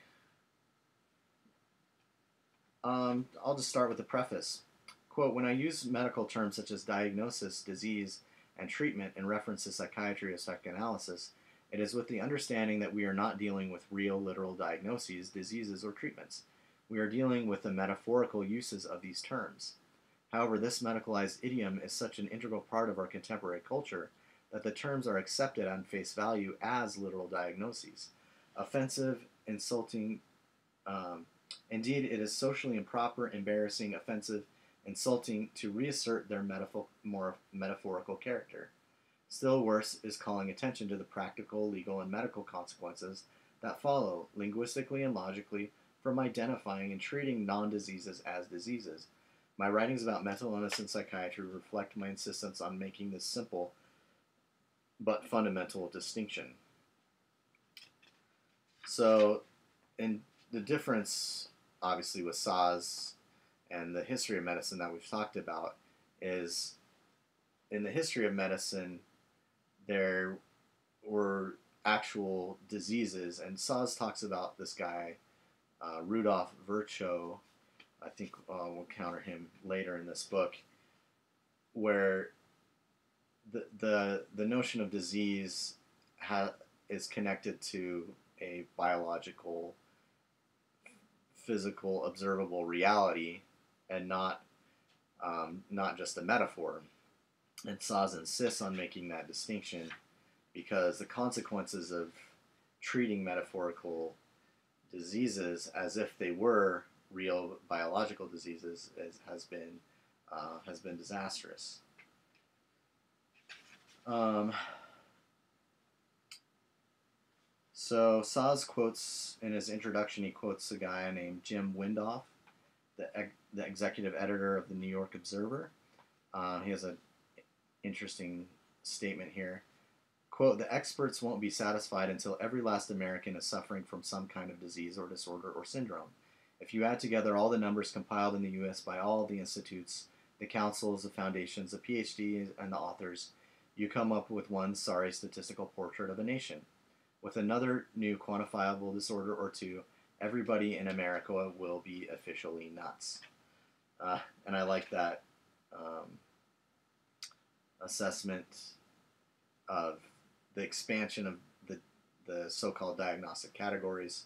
um, I'll just start with the preface. Quote, when I use medical terms such as diagnosis, disease, and treatment in reference to psychiatry or psychoanalysis, it is with the understanding that we are not dealing with real, literal diagnoses, diseases, or treatments. We are dealing with the metaphorical uses of these terms. However, this medicalized idiom is such an integral part of our contemporary culture that the terms are accepted on face value as literal diagnoses. Offensive, insulting, um, Indeed, it is socially improper, embarrassing, offensive, insulting to reassert their more metaphorical character. Still worse is calling attention to the practical, legal, and medical consequences that follow, linguistically and logically, from identifying and treating non diseases as diseases. My writings about mental illness and psychiatry reflect my insistence on making this simple but fundamental distinction. So, and the difference, obviously, with Szasz and the history of medicine that we've talked about is in the history of medicine, there were actual diseases, and Szasz talks about this guy, uh, Rudolf Virchow. I think uh, we'll counter him later in this book, where the the the notion of disease ha- is connected to a biological physical, observable reality, and not um, not just a metaphor. And Szasz insists on making that distinction because the consequences of treating metaphorical diseases as if they were real biological diseases is, has been uh, has been disastrous. Um, So Szasz quotes in his introduction, he quotes a guy named Jim Windolf, the, the executive editor of the New York Observer. Uh, he has an interesting statement here. Quote, the experts won't be satisfied until every last American is suffering from some kind of disease or disorder or syndrome. If you add together all the numbers compiled in the U.S. by all the institutes, the councils, the foundations, the PhDs, and the authors, you come up with one sorry statistical portrait of a nation with another new quantifiable disorder or two, everybody in America will be officially nuts. Uh, and I like that um, assessment of the expansion of the, the so called diagnostic categories.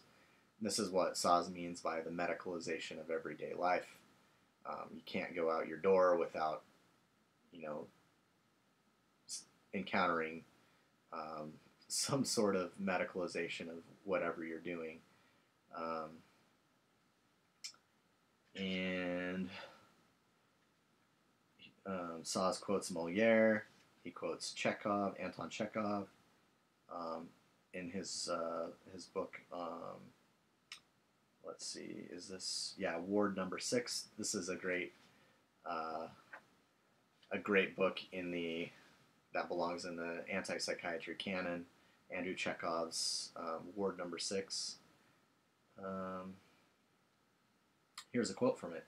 This is what Szasz means by the medicalization of everyday life. Um, you can't go out your door without, you know, encountering um, some sort of medicalization of whatever you're doing. Um, and um, Szasz quotes Moliere, he quotes Chekhov, Anton Chekhov. Um, in his uh, his book. Um, let's see, is this yeah Ward Number Six? This is a great uh, a great book in the that belongs in the anti-psychiatry canon. Andrew Chekhov's um, Ward Number Six. Um, here's a quote from it.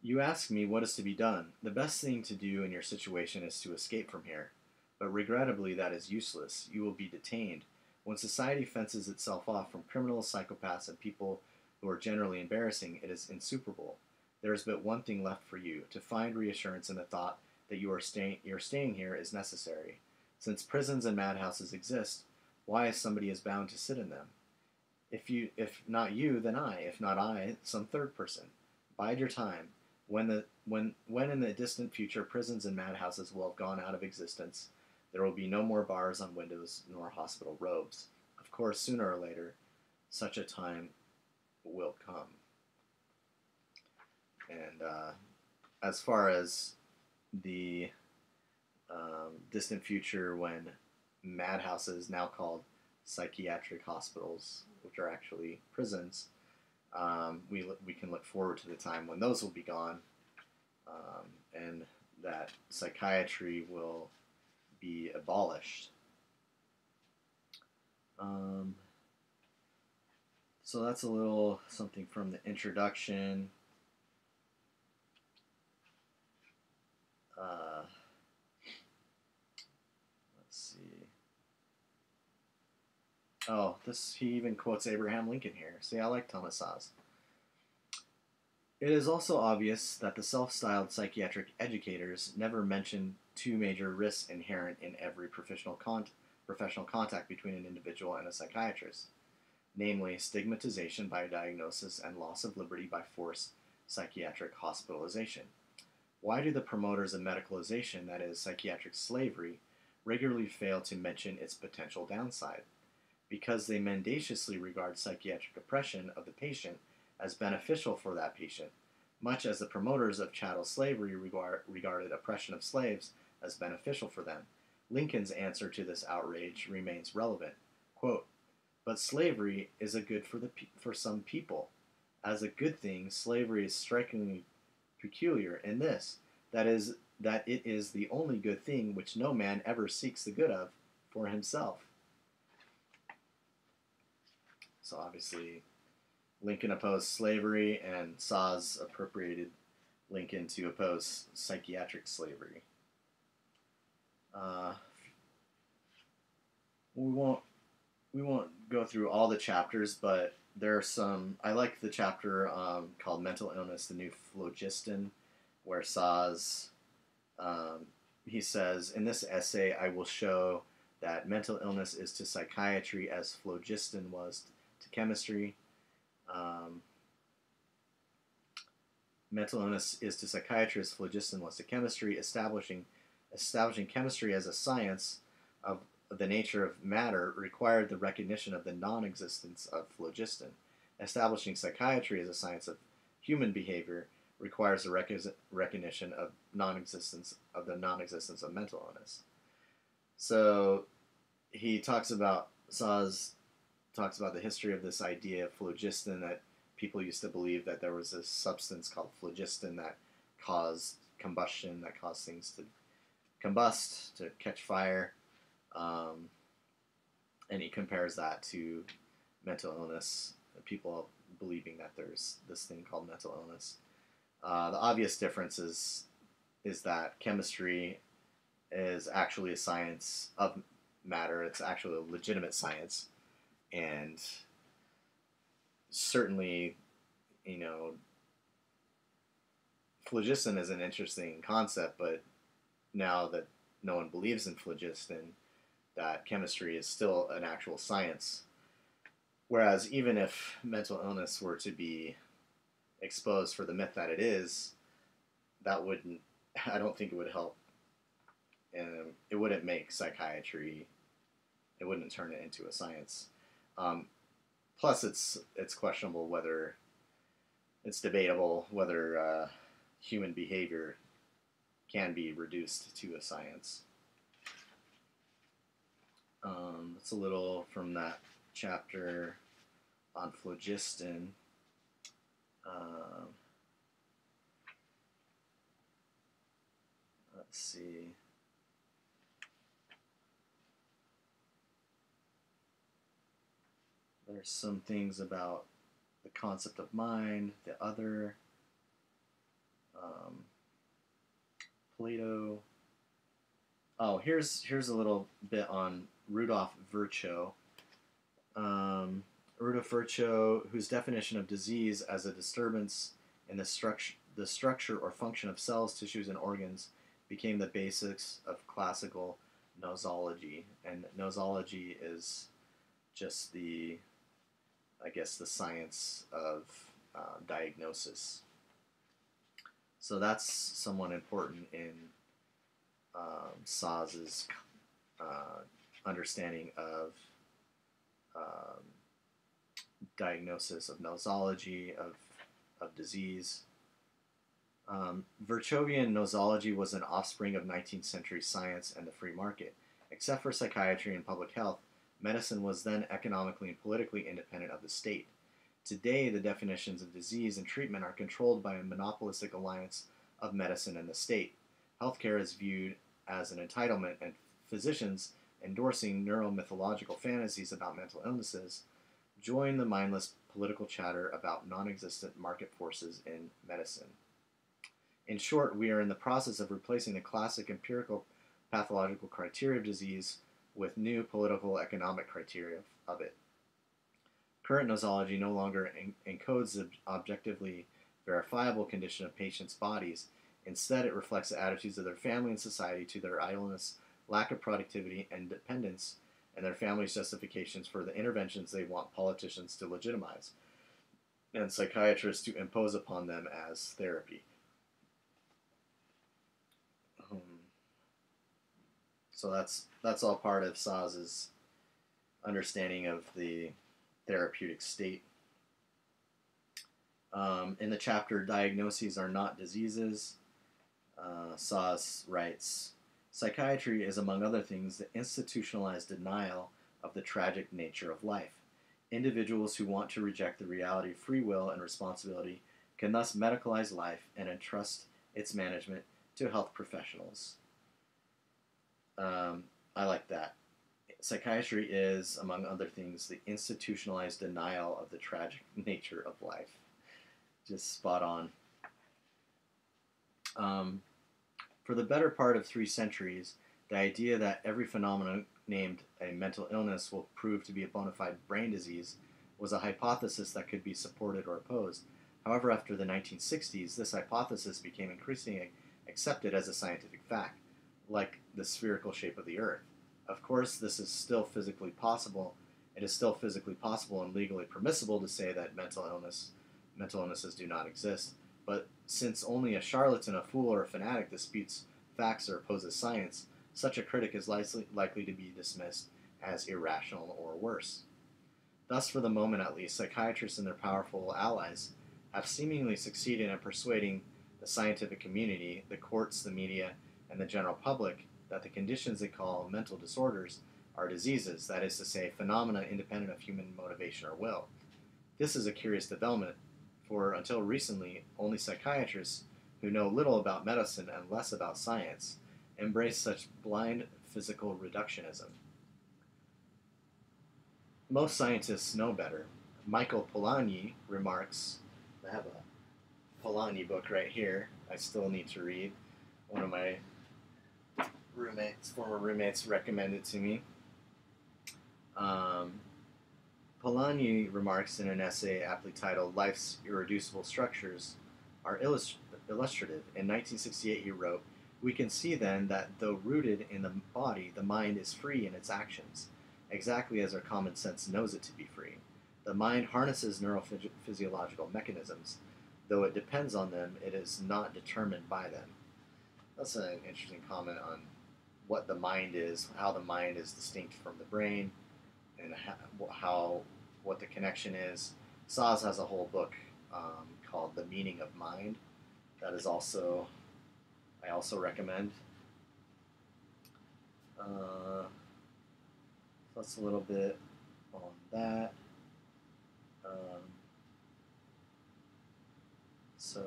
You ask me what is to be done. The best thing to do in your situation is to escape from here. But regrettably, that is useless. You will be detained. When society fences itself off from criminals, psychopaths, and people who are generally embarrassing, it is insuperable. There is but one thing left for you to find reassurance in the thought that you are staying, staying here is necessary. Since prisons and madhouses exist, why is somebody is bound to sit in them? If you, if not you, then I. If not I, some third person. Bide your time. When the when when in the distant future prisons and madhouses will have gone out of existence, there will be no more bars on windows nor hospital robes. Of course, sooner or later, such a time will come. And uh, as far as the um, distant future when madhouses, now called psychiatric hospitals, which are actually prisons, um, we, we can look forward to the time when those will be gone um, and that psychiatry will be abolished. Um, so that's a little something from the introduction. Uh, let's see. Oh, this he even quotes Abraham Lincoln here. See, I like Thomas Szasz. It is also obvious that the self-styled psychiatric educators never mention two major risks inherent in every professional con- professional contact between an individual and a psychiatrist, namely stigmatization by diagnosis and loss of liberty by forced psychiatric hospitalization. Why do the promoters of medicalization, that is, psychiatric slavery, regularly fail to mention its potential downside? Because they mendaciously regard psychiatric oppression of the patient as beneficial for that patient, much as the promoters of chattel slavery regard, regarded oppression of slaves as beneficial for them. Lincoln's answer to this outrage remains relevant. Quote, but slavery is a good for, the, for some people. As a good thing, slavery is strikingly peculiar in this that is, that it is the only good thing which no man ever seeks the good of for himself. So obviously, Lincoln opposed slavery, and Szasz appropriated Lincoln to oppose psychiatric slavery. Uh, we won't we won't go through all the chapters, but there are some. I like the chapter um, called "Mental Illness: The New Phlogiston," where Szasz um, he says in this essay, "I will show that mental illness is to psychiatry as phlogiston was to chemistry." Um, mental illness is to psychiatry as phlogiston was to chemistry, establishing establishing chemistry as a science of the nature of matter required the recognition of the non-existence of phlogiston. Establishing psychiatry as a science of human behavior requires the rec- recognition of non-existence of the non-existence of mental illness. So he talks about Szasz talks about the history of this idea of phlogiston that people used to believe that there was a substance called phlogiston that caused combustion, that caused things to combust, to catch fire. Um, and he compares that to mental illness, people believing that there's this thing called mental illness. Uh, the obvious difference is, is that chemistry is actually a science of matter. It's actually a legitimate science and certainly, you know, phlogiston is an interesting concept, but now that no one believes in phlogiston, that chemistry is still an actual science. Whereas even if mental illness were to be exposed for the myth that it is, that wouldn't. I don't think it would help. And it wouldn't make psychiatry. It wouldn't turn it into a science. Um, plus, it's it's questionable whether it's debatable whether uh, human behavior can be reduced to a science. Um, it's a little from that chapter on phlogiston. Um, let's see. There's some things about the concept of mind, the other, um, Plato. Oh, here's here's a little bit on Rudolf Virchow. Um, Rudolf Virchow, whose definition of disease as a disturbance in the structure, the structure or function of cells, tissues, and organs, became the basics of classical nosology. And nosology is just the, I guess, the science of uh, diagnosis. So that's somewhat important in um, Szasz's uh, understanding of um, diagnosis of nosology, of, of disease. Um, Virchowian nosology was an offspring of 19th century science and the free market. Except for psychiatry and public health, medicine was then economically and politically independent of the state. Today, the definitions of disease and treatment are controlled by a monopolistic alliance of medicine and the state. Healthcare is viewed as an entitlement, and physicians endorsing neuromythological fantasies about mental illnesses join the mindless political chatter about non existent market forces in medicine. In short, we are in the process of replacing the classic empirical pathological criteria of disease with new political economic criteria of it. Current nosology no longer en- encodes the objectively verifiable condition of patients' bodies. Instead, it reflects the attitudes of their family and society to their idleness, lack of productivity, and dependence, and their families' justifications for the interventions they want politicians to legitimize, and psychiatrists to impose upon them as therapy. Um, so that's that's all part of Szasz's understanding of the therapeutic state. Um, in the chapter "Diagnoses Are Not Diseases," uh, Szasz writes, "Psychiatry is, among other things, the institutionalized denial of the tragic nature of life. Individuals who want to reject the reality of free will and responsibility can thus medicalize life and entrust its management to health professionals." Um, I like that. Psychiatry is, among other things, the institutionalized denial of the tragic nature of life. Just spot on. Um, for the better part of three centuries, the idea that every phenomenon named a mental illness will prove to be a bona fide brain disease was a hypothesis that could be supported or opposed. However, after the 1960s, this hypothesis became increasingly accepted as a scientific fact, like the spherical shape of the Earth. Of course, this is still physically possible. It is still physically possible and legally permissible to say that mental illness, mental illnesses do not exist. But since only a charlatan, a fool, or a fanatic disputes facts or opposes science, such a critic is likely, to be dismissed as irrational or worse. Thus, for the moment at least, psychiatrists and their powerful allies have seemingly succeeded in persuading the scientific community, the courts, the media, and the general public that the conditions they call mental disorders are diseases, that is to say, phenomena independent of human motivation or will. This is a curious development, for until recently, only psychiatrists who know little about medicine and less about science embrace such blind physical reductionism. Most scientists know better. Michael Polanyi remarks, I have a Polanyi book right here I still need to read. One of my roommates, former roommates, recommended to me. Um, Polanyi remarks in an essay aptly titled Life's Irreducible Structures are illust- illustrative. In 1968, he wrote, We can see then that though rooted in the body, the mind is free in its actions, exactly as our common sense knows it to be free. The mind harnesses neurophysiological mechanisms. Though it depends on them, it is not determined by them. That's an interesting comment on what the mind is, how the mind is distinct from the brain, and how what the connection is. Szasz has a whole book um, called "The Meaning of Mind." That is also I also recommend. Uh, plus a little bit on that. Um, so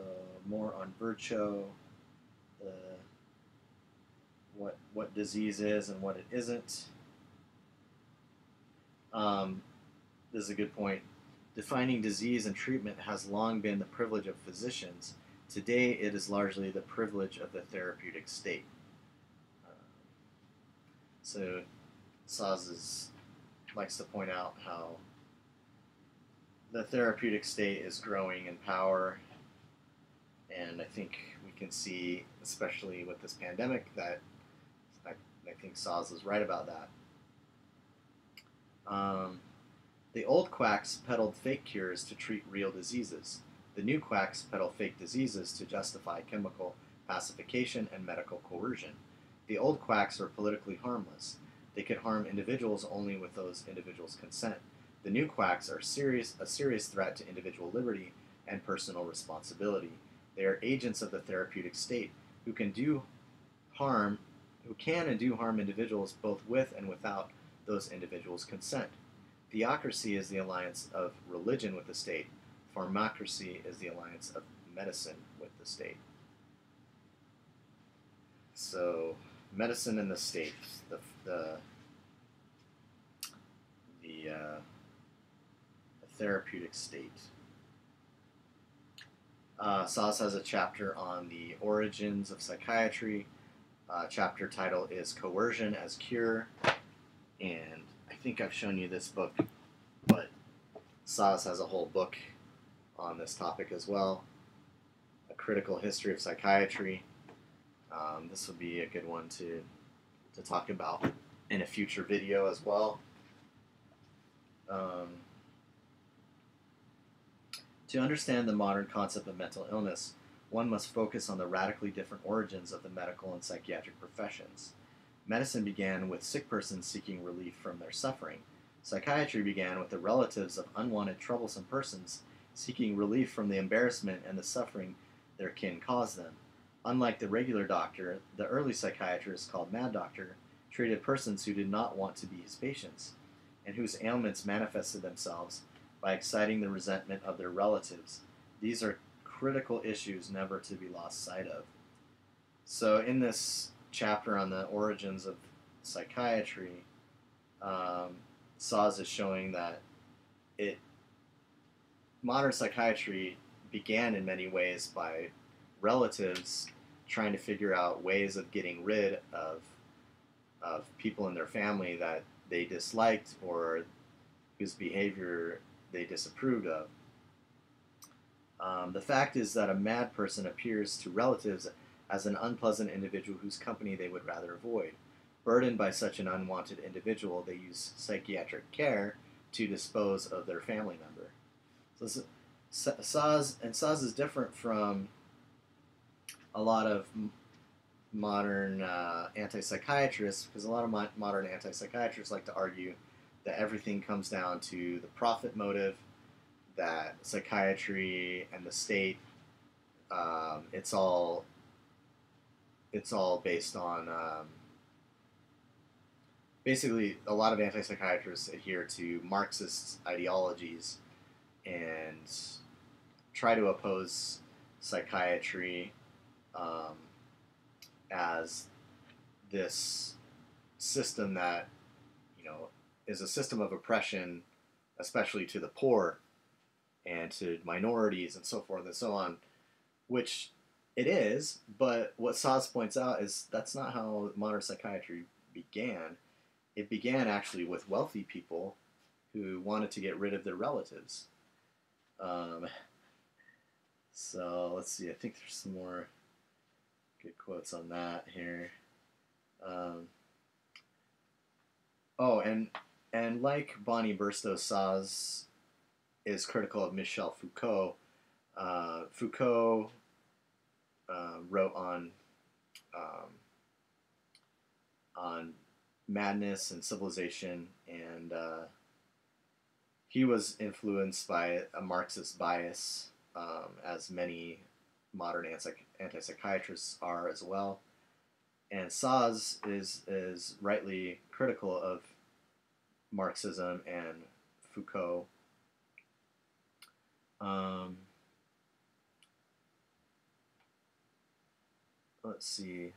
more on Virchow, the what what disease is and what it isn't. Um, this is a good point. Defining disease and treatment has long been the privilege of physicians. Today, it is largely the privilege of the therapeutic state. Um, so, Szasz likes to point out how the therapeutic state is growing in power, and I think we can see, especially with this pandemic, that I, I think Szasz is right about that. Um, the old quacks peddled fake cures to treat real diseases. The new quacks peddle fake diseases to justify chemical pacification and medical coercion. The old quacks are politically harmless. They could harm individuals only with those individuals' consent. The new quacks are serious, a serious threat to individual liberty and personal responsibility. They are agents of the therapeutic state who can do harm, who can and do harm individuals both with and without those individuals' consent. Theocracy is the alliance of religion with the state. Pharmacracy is the alliance of medicine with the state. So, medicine and the state, the the the, uh, the therapeutic state. Uh, Szasz has a chapter on the origins of psychiatry. Uh, chapter title is Coercion as Cure, and think I've shown you this book, but Szasz has a whole book on this topic as well. A critical history of psychiatry. Um, this would be a good one to to talk about in a future video as well. Um, to understand the modern concept of mental illness, one must focus on the radically different origins of the medical and psychiatric professions. Medicine began with sick persons seeking relief from their suffering. Psychiatry began with the relatives of unwanted, troublesome persons seeking relief from the embarrassment and the suffering their kin caused them. Unlike the regular doctor, the early psychiatrist, called Mad Doctor, treated persons who did not want to be his patients, and whose ailments manifested themselves by exciting the resentment of their relatives. These are critical issues never to be lost sight of. So, in this chapter on the origins of psychiatry, um, is showing that it modern psychiatry began in many ways by relatives trying to figure out ways of getting rid of of people in their family that they disliked or whose behavior they disapproved of. Um, the fact is that a mad person appears to relatives as an unpleasant individual whose company they would rather avoid. Burdened by such an unwanted individual, they use psychiatric care to dispose of their family member. So Szasz and Szasz is different from a lot of modern uh, anti-psychiatrists because a lot of mo- modern anti-psychiatrists like to argue that everything comes down to the profit motive, that psychiatry and the state, um, it's all it's all based on um, basically a lot of anti-psychiatrists adhere to Marxist ideologies and try to oppose psychiatry um, as this system that you know is a system of oppression, especially to the poor and to minorities and so forth and so on, which it is, but what Szasz points out is that's not how modern psychiatry began. It began actually with wealthy people who wanted to get rid of their relatives. Um, so let's see. I think there's some more good quotes on that here. Um, oh, and and like Bonnie Burstow, Szasz is critical of Michel Foucault. Uh, Foucault uh, wrote on um, on madness and civilization, and uh, he was influenced by a Marxist bias, um, as many modern anti psychiatrists are as well. And Szasz is is rightly critical of Marxism and Foucault. Um, let's see.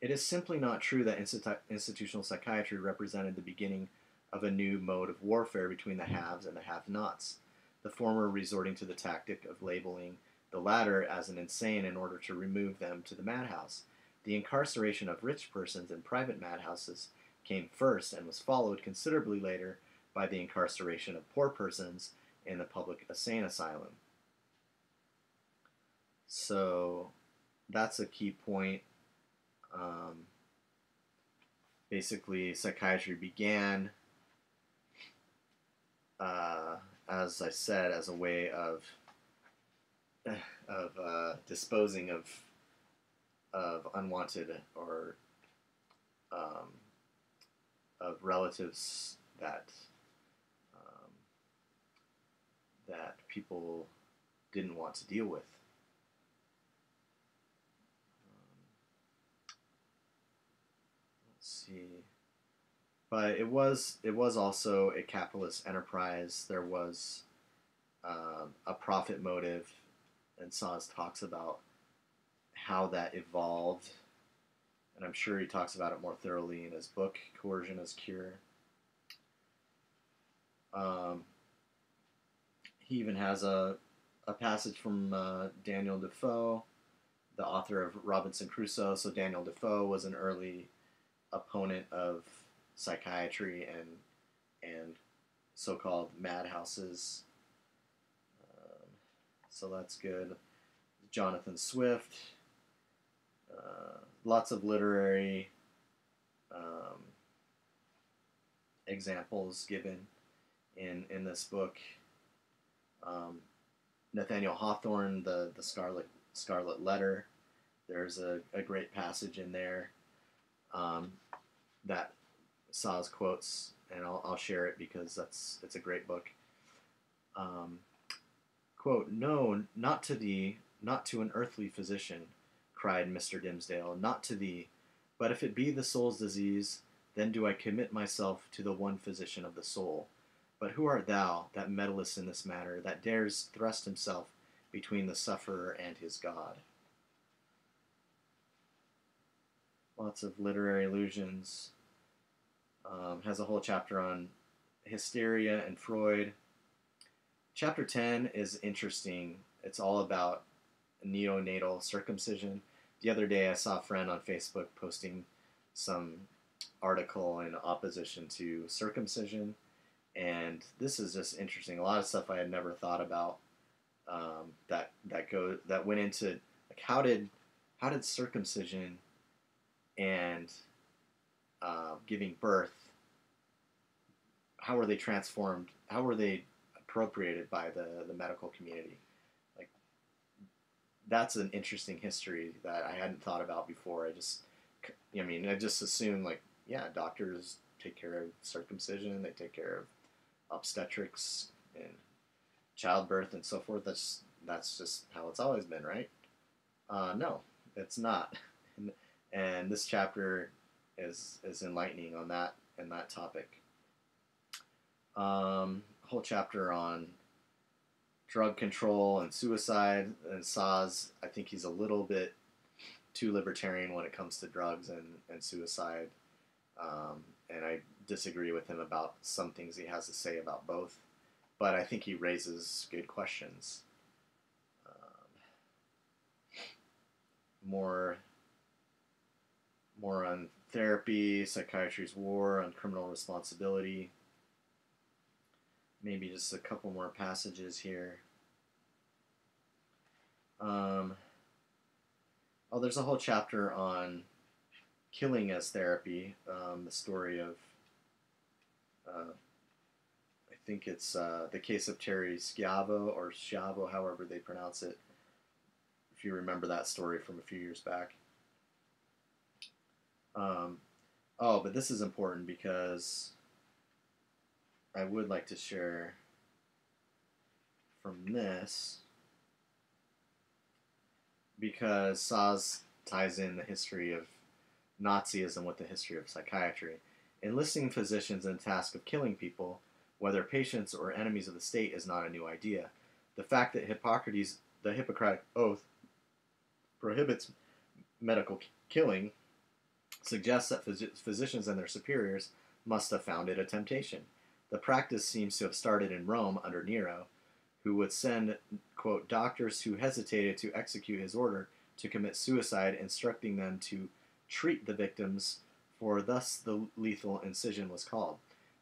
It is simply not true that institu- institutional psychiatry represented the beginning of a new mode of warfare between the haves and the have nots, the former resorting to the tactic of labeling the latter as an insane in order to remove them to the madhouse. The incarceration of rich persons in private madhouses came first and was followed considerably later by the incarceration of poor persons in the public insane asylum. So that's a key point. Um, basically, psychiatry began, uh, as I said, as a way of of uh, disposing of of unwanted or um, of relatives that um, that people didn't want to deal with. Um, let's see, but it was it was also a capitalist enterprise. There was um, a profit motive, and Szasz talks about how that evolved and I'm sure he talks about it more thoroughly in his book, Coercion as Cure. Um, he even has a, a passage from uh, Daniel Defoe, the author of Robinson Crusoe. So Daniel Defoe was an early opponent of psychiatry and and so-called madhouses. Um, so that's good. Jonathan Swift. Uh, lots of literary um, examples given in in this book. Um, Nathaniel Hawthorne, the the Scarlet Scarlet Letter. There's a, a great passage in there um, that Szasz quotes, and I'll, I'll share it because that's it's a great book. Um, quote: No, not to thee, not to an earthly physician cried Mr. Dimmesdale, not to thee. But if it be the soul's disease, then do I commit myself to the one physician of the soul. But who art thou, that meddlest in this matter, that dares thrust himself between the sufferer and his God? Lots of literary allusions. Um, has a whole chapter on hysteria and Freud. Chapter 10 is interesting. It's all about neonatal circumcision the other day I saw a friend on Facebook posting some article in opposition to circumcision, and this is just interesting. A lot of stuff I had never thought about um, that that go that went into like how did how did circumcision and uh, giving birth how were they transformed? How were they appropriated by the the medical community? Like, that's an interesting history that I hadn't thought about before. I just, I mean, I just assumed like, yeah, doctors take care of circumcision, they take care of obstetrics and childbirth and so forth. That's that's just how it's always been, right? Uh, no, it's not. And, and this chapter is is enlightening on that and that topic. Um, whole chapter on drug control and suicide. And Szasz, I think he's a little bit too libertarian when it comes to drugs and, and suicide. Um, and I disagree with him about some things he has to say about both. But I think he raises good questions. Um, more, more on therapy, psychiatry's war, on criminal responsibility maybe just a couple more passages here. Um, oh, there's a whole chapter on killing as therapy. Um, the story of, uh, I think it's uh, the case of Terri Schiavo or Schiavo, however they pronounce it. If you remember that story from a few years back. Um, oh, but this is important because I would like to share from this because Szasz ties in the history of Nazism with the history of psychiatry. Enlisting physicians in the task of killing people, whether patients or enemies of the state, is not a new idea. The fact that Hippocrates, the Hippocratic Oath, prohibits medical killing suggests that phys- physicians and their superiors must have found it a temptation. The practice seems to have started in Rome under Nero, who would send, quote, doctors who hesitated to execute his order to commit suicide, instructing them to treat the victims, for thus the lethal incision was called.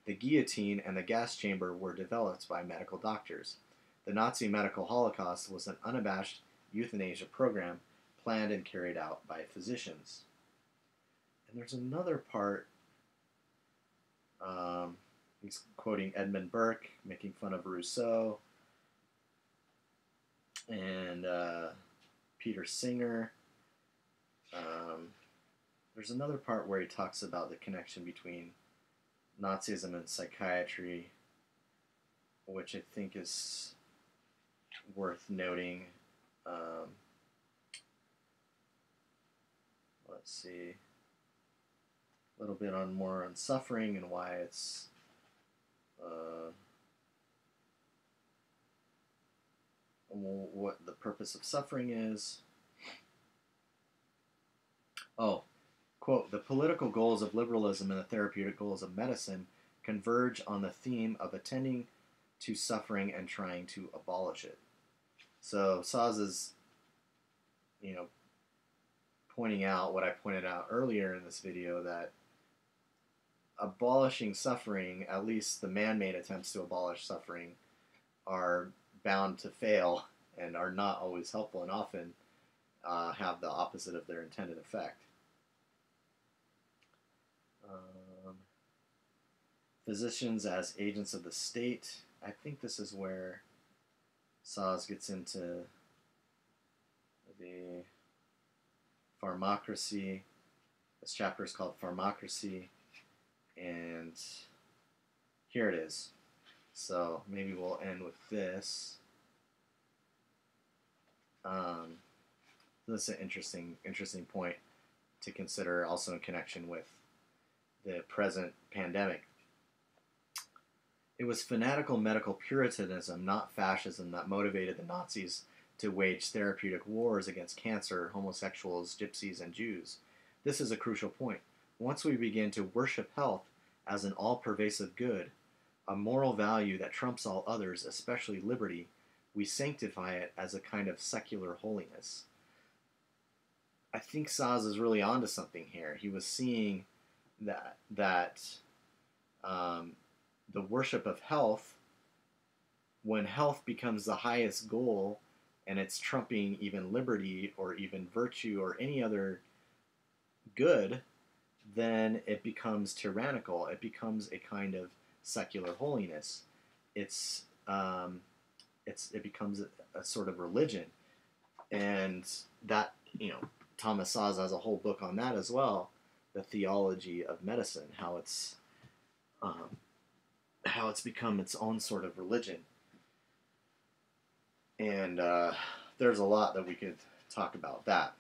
The guillotine and the gas chamber were developed by medical doctors. The Nazi medical holocaust was an unabashed euthanasia program planned and carried out by physicians. And there's another part. Um, he's quoting Edmund Burke, making fun of Rousseau, and uh, Peter Singer. Um, there's another part where he talks about the connection between Nazism and psychiatry, which I think is worth noting. Um, let's see little bit on more on suffering and why it's uh, what the purpose of suffering is. Oh, quote, the political goals of liberalism and the therapeutic goals of medicine converge on the theme of attending to suffering and trying to abolish it. So Szasz is, you know, pointing out what I pointed out earlier in this video that abolishing suffering, at least the man made attempts to abolish suffering, are bound to fail and are not always helpful and often uh, have the opposite of their intended effect. Um, physicians as agents of the state. I think this is where Szasz gets into the pharmacracy. This chapter is called Pharmacracy, and here it is. So maybe we'll end with this. Um, this is an interesting, interesting point to consider, also in connection with the present pandemic. It was fanatical medical puritanism, not fascism, that motivated the Nazis to wage therapeutic wars against cancer, homosexuals, gypsies, and Jews. This is a crucial point. Once we begin to worship health as an all pervasive good, a moral value that trumps all others, especially liberty, we sanctify it as a kind of secular holiness. I think Szasz is really onto something here. He was seeing that that um, the worship of health, when health becomes the highest goal, and it's trumping even liberty or even virtue or any other good, then it becomes tyrannical. It becomes a kind of secular holiness. It's um, it's it becomes a, a, sort of religion, and that you know Thomas Szasz has a whole book on that as well, the theology of medicine, how it's um, how it's become its own sort of religion, and uh, there's a lot that we could talk about that.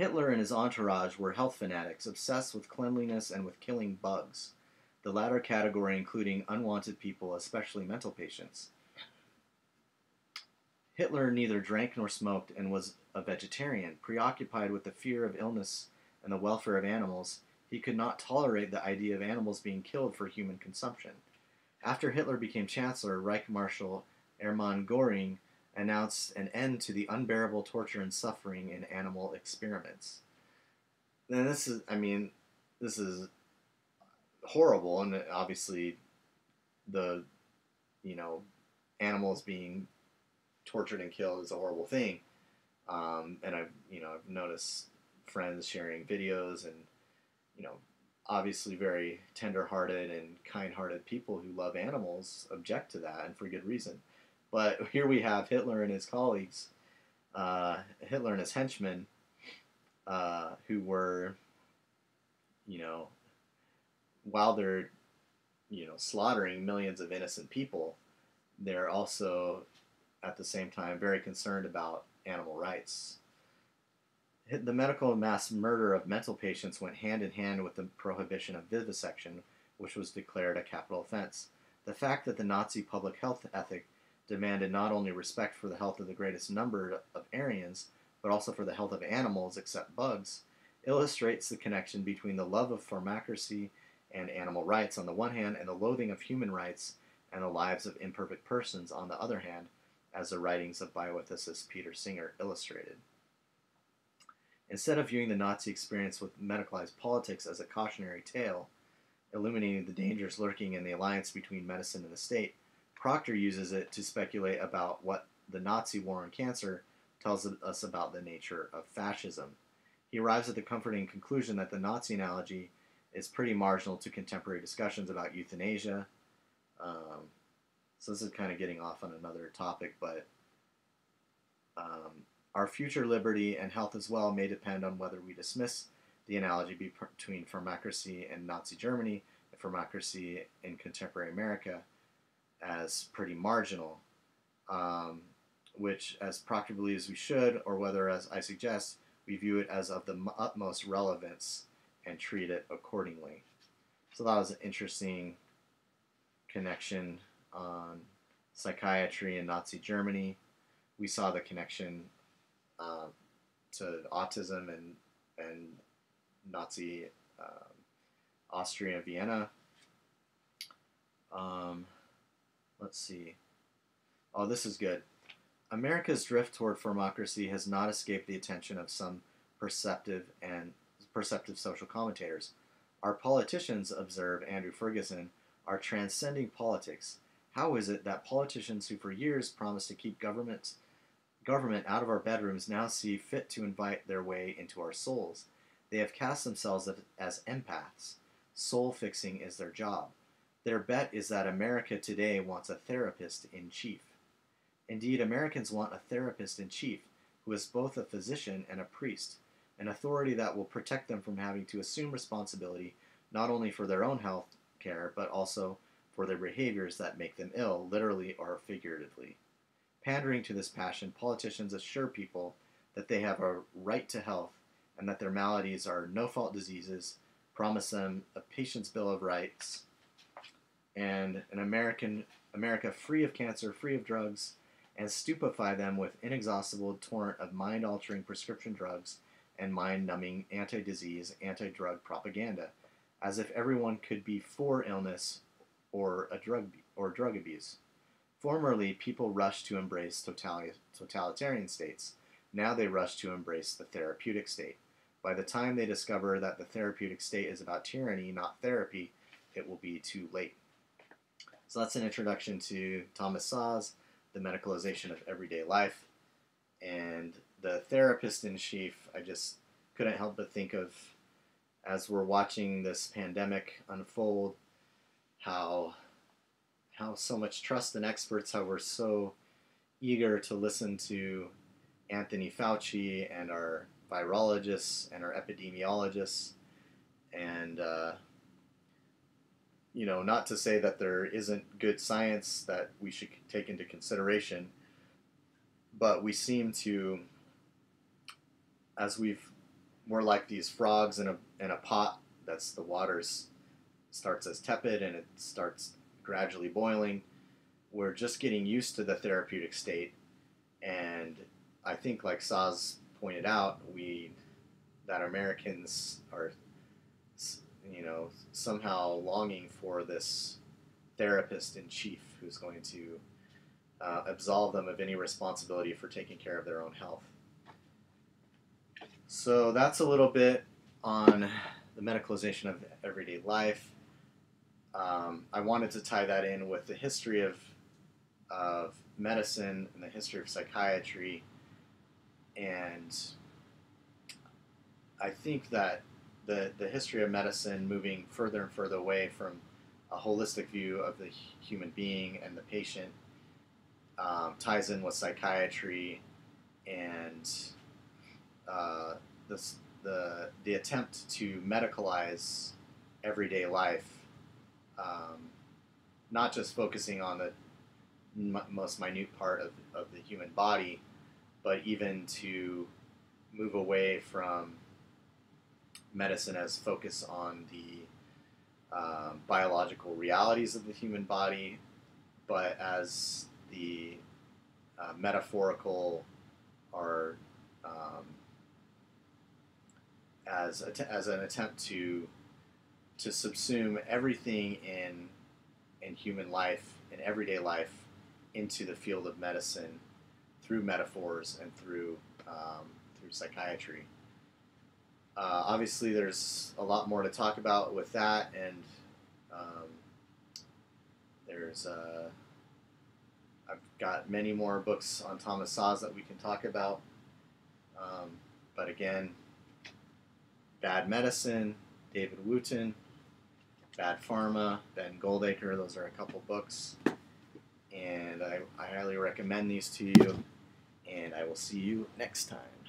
Hitler and his entourage were health fanatics, obsessed with cleanliness and with killing bugs the latter category including unwanted people, especially mental patients. Hitler neither drank nor smoked and was a vegetarian. Preoccupied with the fear of illness and the welfare of animals, he could not tolerate the idea of animals being killed for human consumption. After Hitler became Chancellor, Reich Marshal Hermann Göring announced an end to the unbearable torture and suffering in animal experiments. And this is, I mean, this is horrible, and obviously, the you know animals being tortured and killed is a horrible thing. Um, and I've you know I've noticed friends sharing videos and you know obviously very tender-hearted and kind-hearted people who love animals object to that and for good reason. But here we have Hitler and his colleagues, uh, Hitler and his henchmen, uh, who were, you know, while they're you know slaughtering millions of innocent people, they're also at the same time very concerned about animal rights. The medical mass murder of mental patients went hand in hand with the prohibition of vivisection, which was declared a capital offense. The fact that the Nazi public health ethic demanded not only respect for the health of the greatest number of Aryans, but also for the health of animals except bugs, illustrates the connection between the love of pharmacracy and animal rights on the one hand, and the loathing of human rights and the lives of imperfect persons on the other hand, as the writings of bioethicist Peter Singer illustrated. Instead of viewing the Nazi experience with medicalized politics as a cautionary tale, illuminating the dangers lurking in the alliance between medicine and the state, Proctor uses it to speculate about what the Nazi war on cancer tells us about the nature of fascism. He arrives at the comforting conclusion that the Nazi analogy is pretty marginal to contemporary discussions about euthanasia. Um, so this is kind of getting off on another topic, but um, our future liberty and health as well may depend on whether we dismiss the analogy between pharmacracy and Nazi Germany and pharmacracy in contemporary America as pretty marginal, um, which, as Proctor believes we should, or whether, as I suggest, we view it as of the utmost relevance and treat it accordingly. So that was an interesting connection on psychiatry in Nazi Germany. We saw the connection uh, to autism and and Nazi um, Austria Vienna. Um, let's see. Oh, this is good. America's drift toward pharmacracy has not escaped the attention of some perceptive and perceptive social commentators. Our politicians, observe Andrew Ferguson, are transcending politics. How is it that politicians who for years promised to keep government government out of our bedrooms now see fit to invite their way into our souls? They have cast themselves as empaths. Soul fixing is their job. Their bet is that America today wants a therapist in chief. Indeed, Americans want a therapist in chief who is both a physician and a priest, an authority that will protect them from having to assume responsibility not only for their own health care, but also for their behaviors that make them ill, literally or figuratively. Pandering to this passion, politicians assure people that they have a right to health and that their maladies are no fault diseases, promise them a patient's bill of rights, and an American America free of cancer, free of drugs, and stupefy them with inexhaustible torrent of mind-altering prescription drugs and mind-numbing anti-disease, anti-drug propaganda, as if everyone could be for illness or a drug or drug abuse. Formerly, people rushed to embrace totalitarian states. Now they rush to embrace the therapeutic state. By the time they discover that the therapeutic state is about tyranny, not therapy, it will be too late. So that's an introduction to Thomas Szasz, the medicalization of everyday life. And the therapist in chief, I just couldn't help but think of as we're watching this pandemic unfold, how how so much trust in experts, how we're so eager to listen to Anthony Fauci and our virologists and our epidemiologists, and uh, you know, not to say that there isn't good science that we should take into consideration, but we seem to, as we've more like these frogs in a in a pot that's the water's starts as tepid and it starts gradually boiling. We're just getting used to the therapeutic state, and I think, like Szasz pointed out, we that Americans are you know, somehow longing for this therapist in chief who's going to uh, absolve them of any responsibility for taking care of their own health. So that's a little bit on the medicalization of everyday life. Um, I wanted to tie that in with the history of, of medicine and the history of psychiatry. And I think that the, the history of medicine moving further and further away from a holistic view of the human being and the patient um, ties in with psychiatry and uh, this, the, the attempt to medicalize everyday life, um, not just focusing on the m- most minute part of, of the human body, but even to move away from medicine as focus on the um, biological realities of the human body, but as the uh, metaphorical or um, as as an attempt to to subsume everything in in human life in everyday life into the field of medicine through metaphors and through um, through psychiatry. Uh, obviously, there's a lot more to talk about with that, and um, there's uh, I've got many more books on Thomas Szasz that we can talk about. Um, but again, Bad Medicine, David Wootton, Bad Pharma, Ben Goldacre. Those are a couple books, and I, I highly recommend these to you. And I will see you next time.